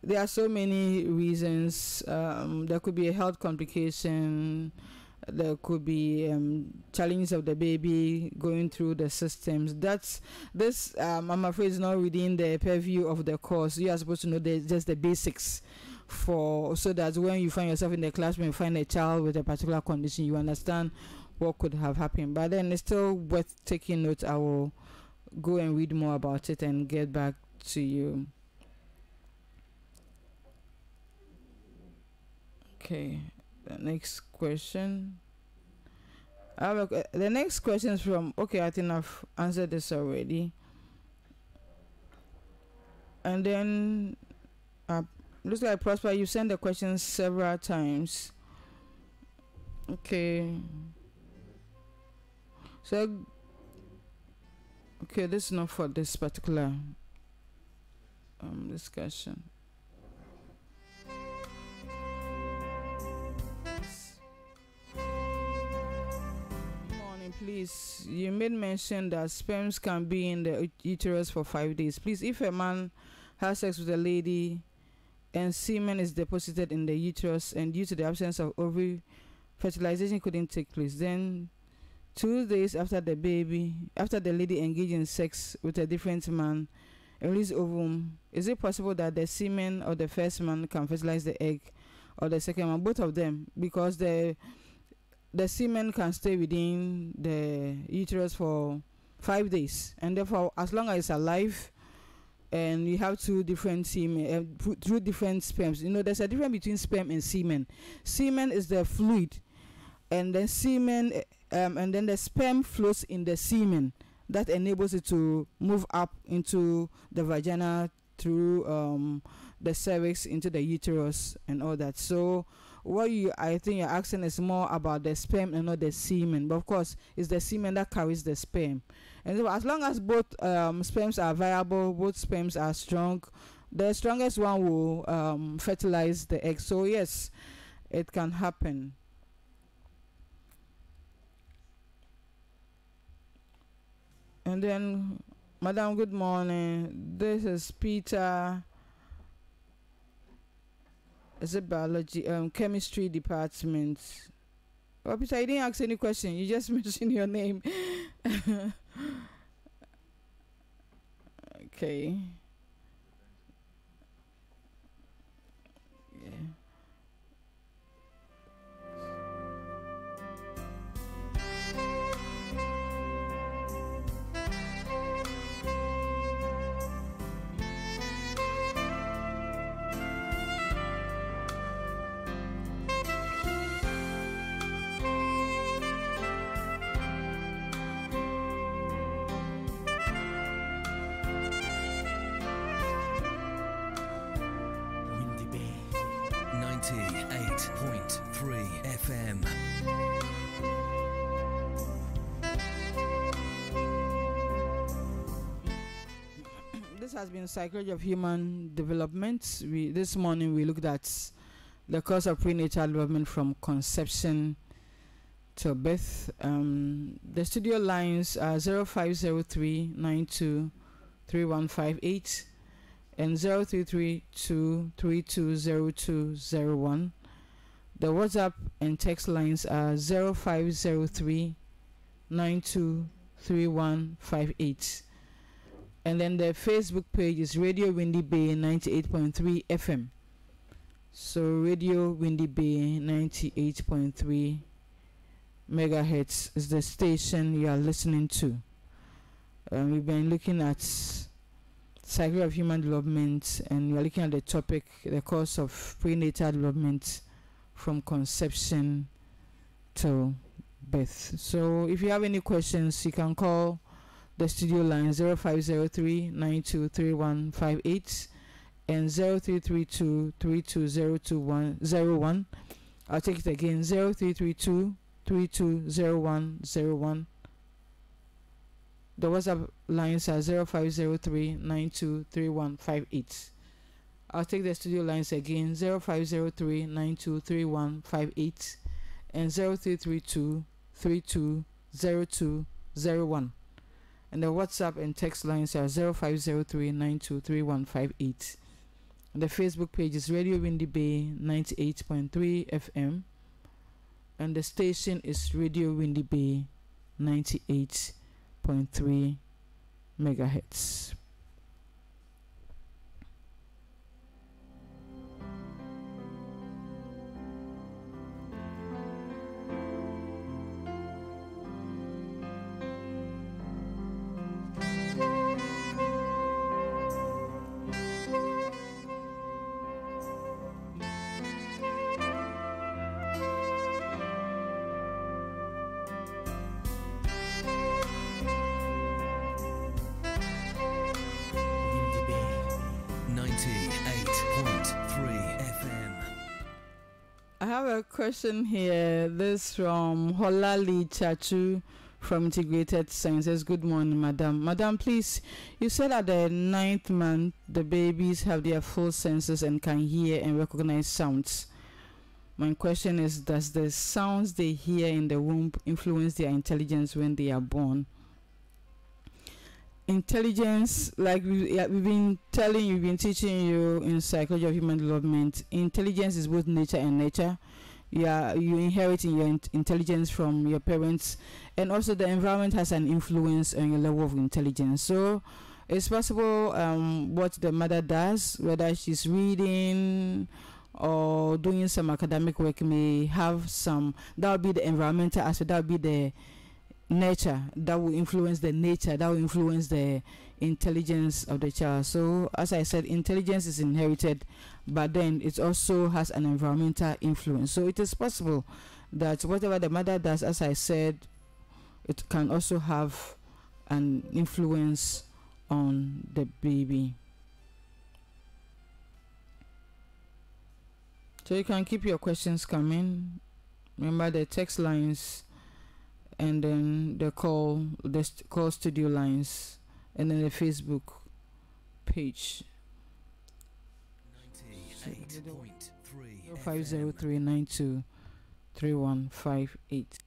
S2: there are so many reasons. Um, there could be a health complication. There could be um, challenges of the baby going through the systems. That's this. Um, I'm afraid is not within the purview of the course. You are supposed to know the, just the basics for so that when you find yourself in the classroom, you find a child with a particular condition, you understand what could have happened. But then it's still worth taking note. I will go and read more about it and get back to you. Okay, the next question. A, the next question is from okay, I think I've answered this already. And then uh, looks like Prosper, you sent the questions several times. Okay. So okay, this is not for this particular um discussion. Morning, please. You made mention that sperms can be in the uterus for five days. Please, if a man has sex with a lady and semen is deposited in the uterus and due to the absence of ovary fertilization couldn't take place. Then two days after the baby after the lady engaged in sex with a different man release ovum is it possible that the semen of the first man can fertilize the egg or the second one both of them because the the semen can stay within the uterus for five days. And therefore as long as it's alive and you have two different semen, uh, two different sperms. You know, there's a difference between sperm and semen. Semen is the fluid, and then semen, uh, um, and then the sperm flows in the semen. That enables it to move up into the vagina through um, the cervix into the uterus and all that. So, what you I think you're asking is more about the sperm and not the semen. But of course, it's the semen that carries the sperm. And so as long as both um, sperms are viable, both sperms are strong, the strongest one will um, fertilize the egg. So yes, it can happen. And then Madam, good morning. This is Peter. Is it biology, um, chemistry department? Oh, Peter, you didn't ask any question. You just (laughs) mentioned your name. (laughs) (gasps) okay. has been Psychology of Human Development. We, this morning we looked at the course of prenatal development from conception to birth. Um, the studio lines are 0503 and 0332320201. The WhatsApp and text lines are 0503 and then the Facebook page is Radio Windy Bay 98.3 FM. So Radio Windy Bay 98.3 megahertz is the station you are listening to. Um, we've been looking at cycle of human development and we are looking at the topic, the course of prenatal development from conception to birth. So if you have any questions, you can call the studio line 0503 923158 and 0332 320201. I'll take it again 0332 320101. The WhatsApp lines are 0503 923158. I'll take the studio lines again 0503 923158 and 0332 320201 and the WhatsApp and text lines are 0503923158. The Facebook page is Radio Windy Bay 98.3 FM and the station is Radio Windy Bay 98.3 megahertz. Question here. This from Holali Chachu from Integrated Sciences. Good morning, Madam. Madam, please, you said at the ninth month the babies have their full senses and can hear and recognize sounds. My question is Does the sounds they hear in the womb influence their intelligence when they are born? Intelligence, like we, we've been telling you, we've been teaching you in psychology of human development, intelligence is both nature and nature. Yeah, you inherit your int- intelligence from your parents, and also the environment has an influence on your level of intelligence. So, it's possible um, what the mother does, whether she's reading or doing some academic work, may have some. That would be the environmental aspect. That would be the nature that will influence the nature. That will influence the intelligence of the child. So, as I said, intelligence is inherited, but then it also has an environmental influence. So, it is possible that whatever the mother does, as I said, it can also have an influence on the baby. So, you can keep your questions coming. Remember the text lines and then the call the st- call studio lines and then the Facebook page
S3: 98.3
S2: five zero three nine two three one five eight.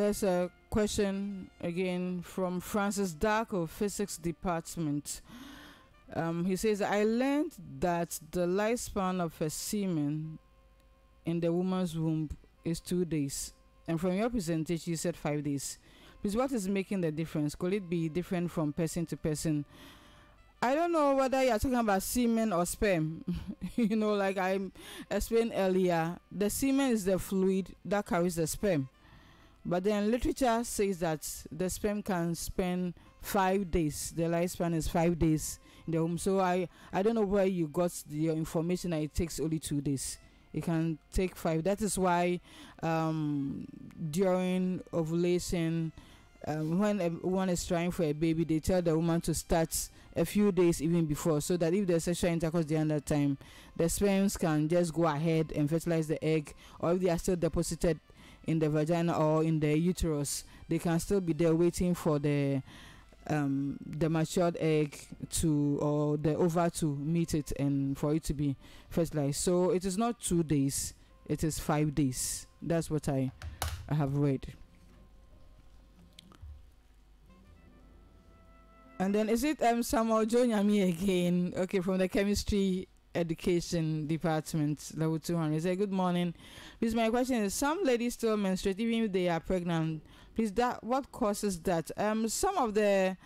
S2: There's a question again from Francis Darko, Physics Department. Um, he says, I learned that the lifespan of a semen in the woman's womb is two days. And from your presentation, you said five days. Please, what is making the difference? Could it be different from person to person? I don't know whether you're talking about semen or sperm. (laughs) you know, like I explained earlier, the semen is the fluid that carries the sperm. But then literature says that the sperm can spend five days. The lifespan is five days in the home. So I, I don't know where you got your information that it takes only two days. It can take five. That is why um, during ovulation, um, when a woman is trying for a baby, they tell the woman to start a few days even before, so that if there's sexual intercourse during that time, the sperms can just go ahead and fertilize the egg, or if they are still deposited in the vagina or in the uterus, they can still be there waiting for the um, the matured egg to or the ova to meet it and for it to be fertilized. So it is not two days; it is five days. That's what I, I have read. And then is it um Samuel Jonyami again? Okay, from the chemistry education department, level two hundred. Say good morning. Please, my question is: Some ladies still menstruate even if they are pregnant. Please, that what causes that? Um, some of the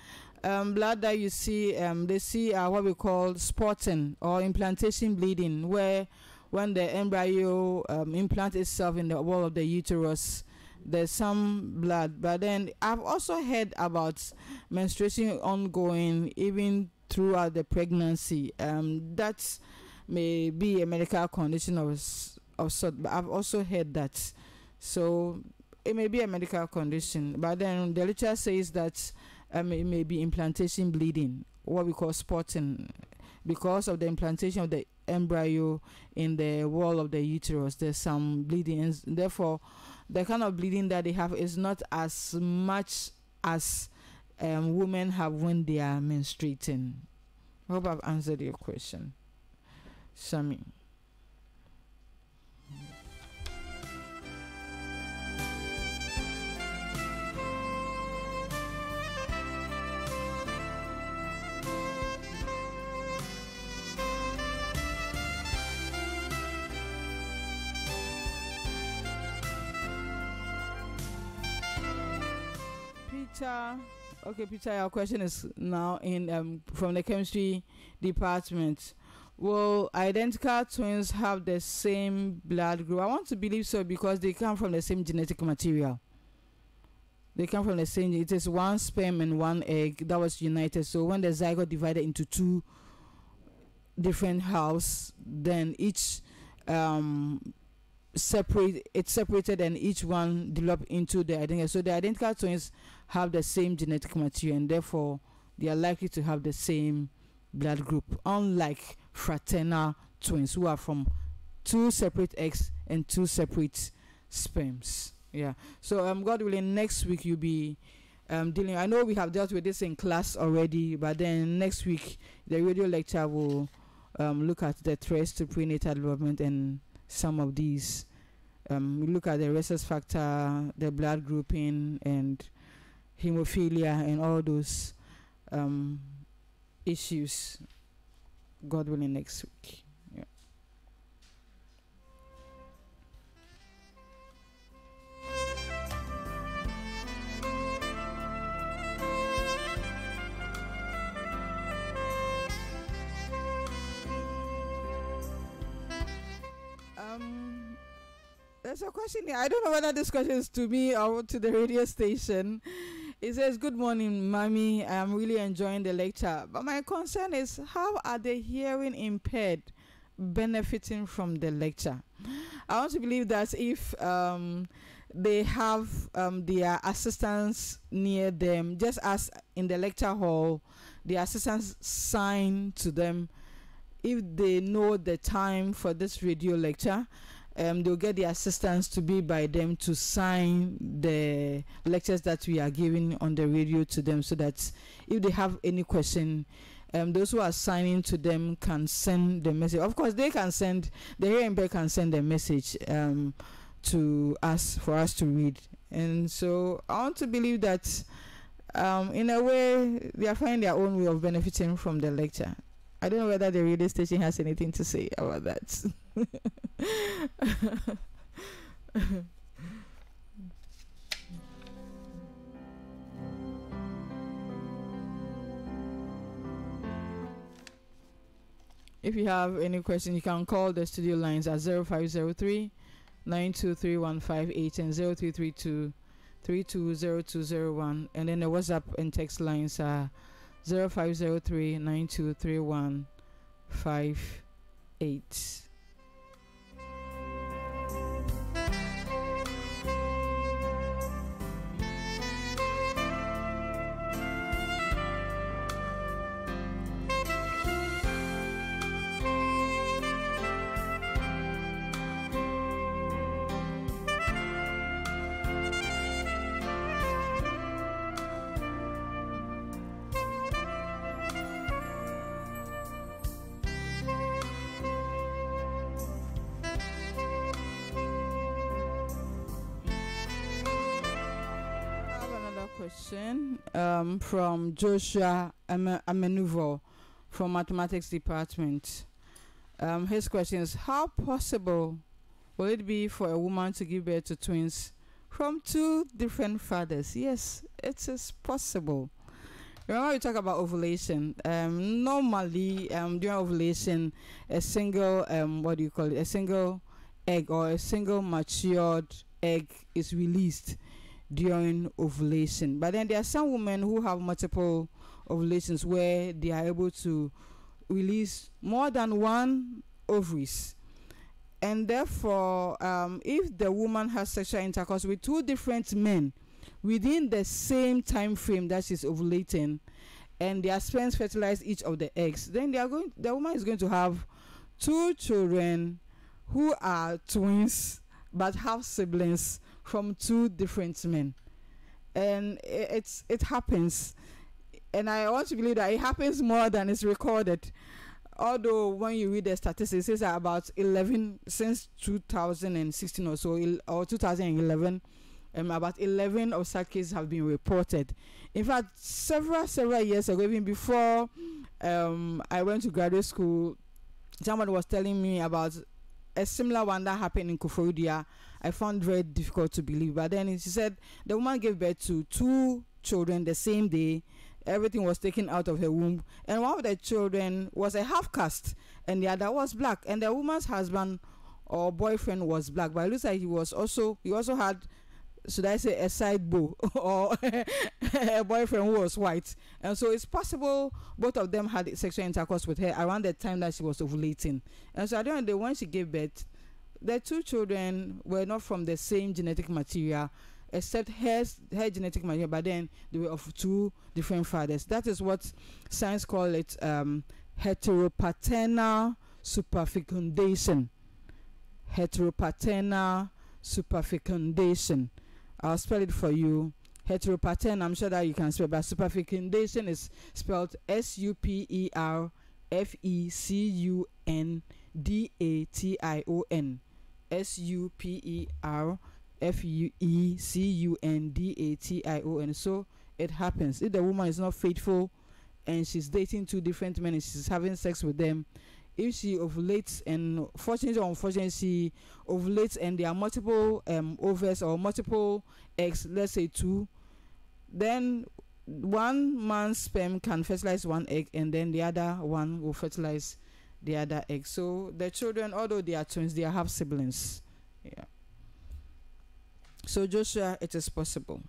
S2: um, blood that you see, um, they see uh, what we call spotting or implantation bleeding, where when the embryo um, implant itself in the wall of the uterus, there's some blood. But then I've also heard about menstruation ongoing even throughout the pregnancy. Um, that may be a medical condition of of sort, but I've also heard that. So it may be a medical condition, but then the literature says that um, it may be implantation bleeding, what we call spotting, because of the implantation of the embryo in the wall of the uterus. There's some bleeding, and therefore, the kind of bleeding that they have is not as much as um, women have when they are menstruating. I Hope I've answered your question, Shami. Peter, okay, Peter, your question is now in um, from the chemistry department. Will identical twins have the same blood group? I want to believe so because they come from the same genetic material. They come from the same. It is one sperm and one egg that was united. So when the zygote divided into two different halves, then each um, separate it separated and each one developed into the identical. So the identical twins have the same genetic material and therefore they are likely to have the same blood group, unlike fraternal twins who are from two separate eggs and two separate sperms. Yeah. So um God willing next week you'll be um dealing I know we have dealt with this in class already, but then next week the radio lecture will um look at the threats to prenatal development and some of these um we look at the rhesus factor, the blood grouping and hemophilia and all those um, issues. God willing, next week. Um, there's a question here. I don't know whether this question is to me or to the radio station. It says, Good morning, mommy. I'm really enjoying the lecture. But my concern is how are the hearing impaired benefiting from the lecture? I want to believe that if um, they have um, their assistants near them, just as in the lecture hall, the assistants sign to them if they know the time for this radio lecture um, they'll get the assistants to be by them to sign the lectures that we are giving on the radio to them so that if they have any question um, those who are signing to them can send the message of course they can send the hearing impaired can send the message um, to us for us to read. And so I want to believe that um, in a way they are finding their own way of benefiting from the lecture. I don't know whether the radio station has anything to say about that. (laughs) if you have any question, you can call the studio lines at 0503 923 and 0332 320201. And then the WhatsApp and text lines are 0503 9231 58. Um, from Joshua Ame- Amenuvo from Mathematics Department. Um, his question is How possible will it be for a woman to give birth to twins from two different fathers? Yes, it is possible. Remember, we talk about ovulation. Um, normally, um, during ovulation, a single, um, what do you call it? A single egg or a single matured egg is released during ovulation. But then there are some women who have multiple ovulations where they are able to release more than one ovaries. And therefore, um, if the woman has sexual intercourse with two different men within the same time frame that she's ovulating, and their sperms fertilize each of the eggs, then they are going. The woman is going to have two children who are twins but have siblings from two different men. And i- it's it happens. And i want to believe that it happens more than is recorded. Although when you read the statistics it that about 11 since 2016 or so or 2011 um, about 11 of such cases have been reported. In fact several several years ago even before um, i went to graduate school someone was telling me about a similar one that happened in Koforidua. I found very difficult to believe. But then she said the woman gave birth to two children the same day. Everything was taken out of her womb, and one of the children was a half caste, and the other was black. And the woman's husband or boyfriend was black, but it looks like he was also he also had should I say a side bow (laughs) or a boyfriend who was white. And so it's possible both of them had sexual intercourse with her around the time that she was ovulating. And so of the day, when she gave birth, the two children were not from the same genetic material, except her, her genetic material, but then they were of two different fathers. That is what science call it um, heteropaternal superfecundation. Heteropaternal superfecundation. I'll spell it for you. Heteropaternal, I'm sure that you can spell, but superfecundation is spelled S U P E R F E C U N D A T I O N. S U P E R F U E C U N D A T I O N. So it happens. If the woman is not faithful and she's dating two different men and she's having sex with them, if she ovulates and fortunately or unfortunately she ovulates and there are multiple um, ovaries or multiple eggs, let's say two, then one man's sperm can fertilize one egg and then the other one will fertilize the other egg. So the children, although they are twins, they are half siblings. Yeah. So Joshua, it is possible.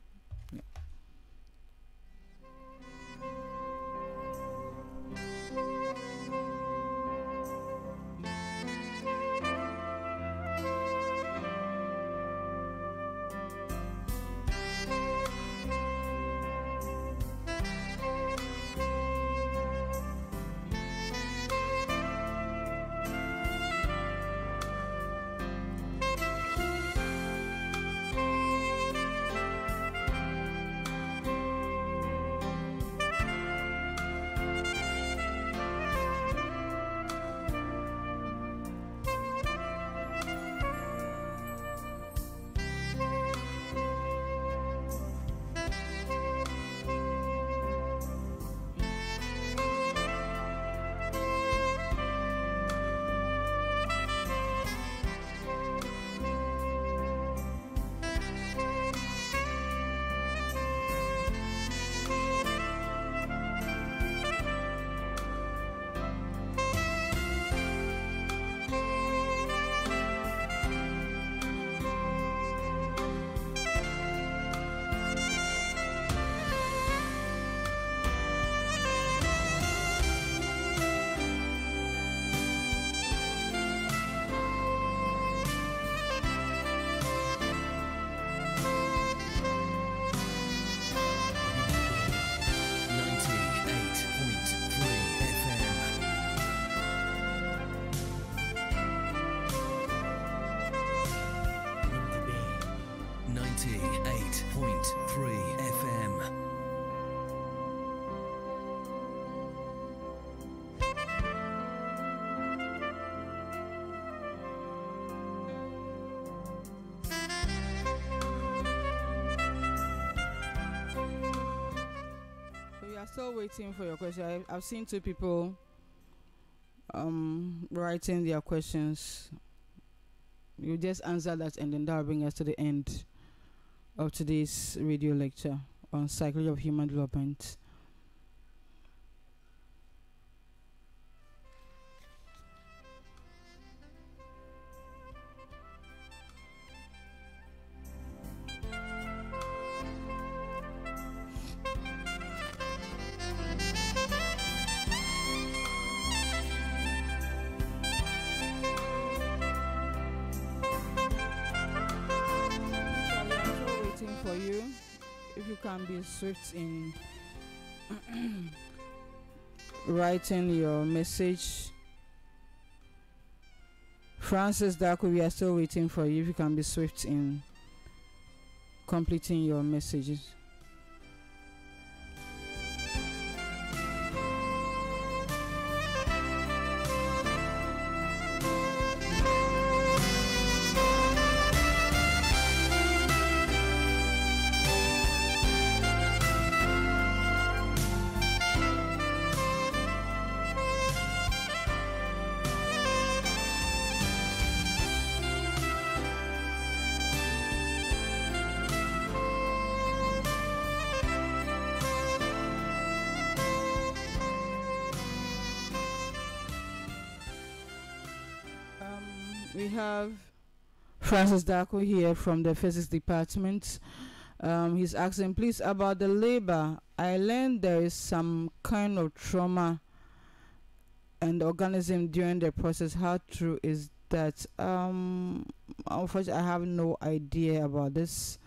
S2: Waiting for your question. I, I've seen two people um writing their questions. You just answer that, and then that will bring us to the end of today's radio lecture on psychology of human development. Swift in (clears throat) writing your message. Francis Daku, we are still waiting for you. If you can be swift in completing your messages. Francis Darko here from the physics department. Um, he's asking, please, about the labor. I learned there is some kind of trauma and organism during the process. How true is that? Um, unfortunately, I have no idea about this,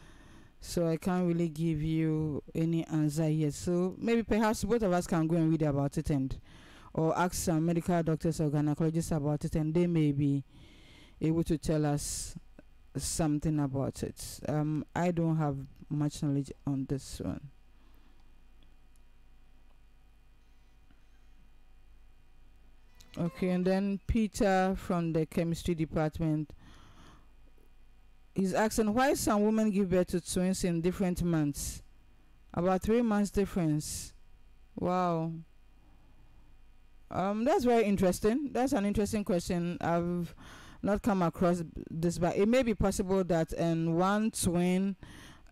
S2: so I can't really give you any answer yet. So maybe perhaps both of us can go and read about it and or ask some medical doctors or gynecologists about it, and they may be able to tell us something about it. Um, I don't have much knowledge on this one. Okay, and then Peter from the chemistry department. is asking why some women give birth to twins in different months. About three months difference. Wow. Um, that's very interesting. That's an interesting question. I've not come across this, but it may be possible that um, one twin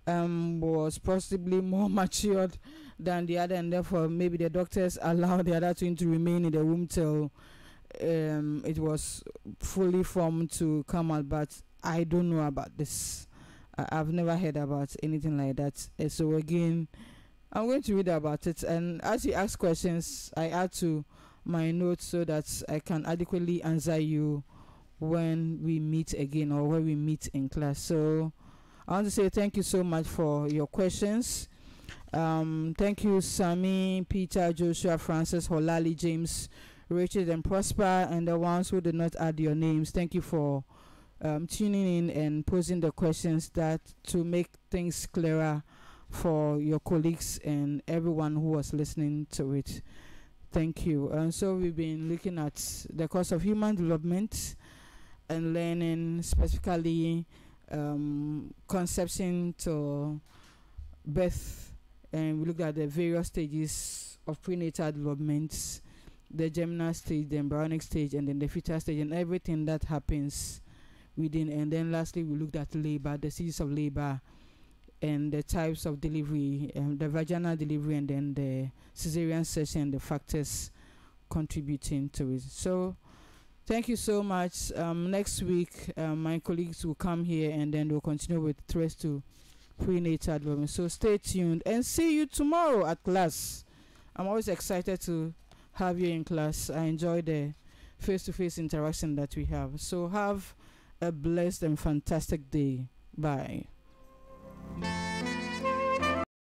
S2: um, was possibly more (laughs) matured than the other, and therefore maybe the doctors (laughs) allowed the other twin to remain in the womb till um, it was fully formed to come out. But I don't know about this. I- I've never heard about anything like that. Uh, so again, I'm going to read about it, and as you ask questions, I add to my notes so that I can adequately answer you when we meet again or when we meet in class. So I want to say thank you so much for your questions. Um, thank you, Sammy, Peter, Joshua, Francis, Holali, James, Richard, and Prosper, and the ones who did not add your names. Thank you for um, tuning in and posing the questions that to make things clearer for your colleagues and everyone who was listening to it. Thank you. And so we've been looking at the course of human development and learning, specifically um, conception to birth, and we looked at the various stages of prenatal development, the germinal stage, the embryonic stage, and then the fetal stage, and everything that happens within. And then lastly, we looked at labor, the stages of labor, and the types of delivery, um, the vaginal delivery, and then the cesarean section, the factors contributing to it. So, thank you so much. Um, next week, um, my colleagues will come here and then we'll continue with threats to prenatal development. So, stay tuned and see you tomorrow at class. I'm always excited to have you in class. I enjoy the face to face interaction that we have. So, have a blessed and fantastic day. Bye.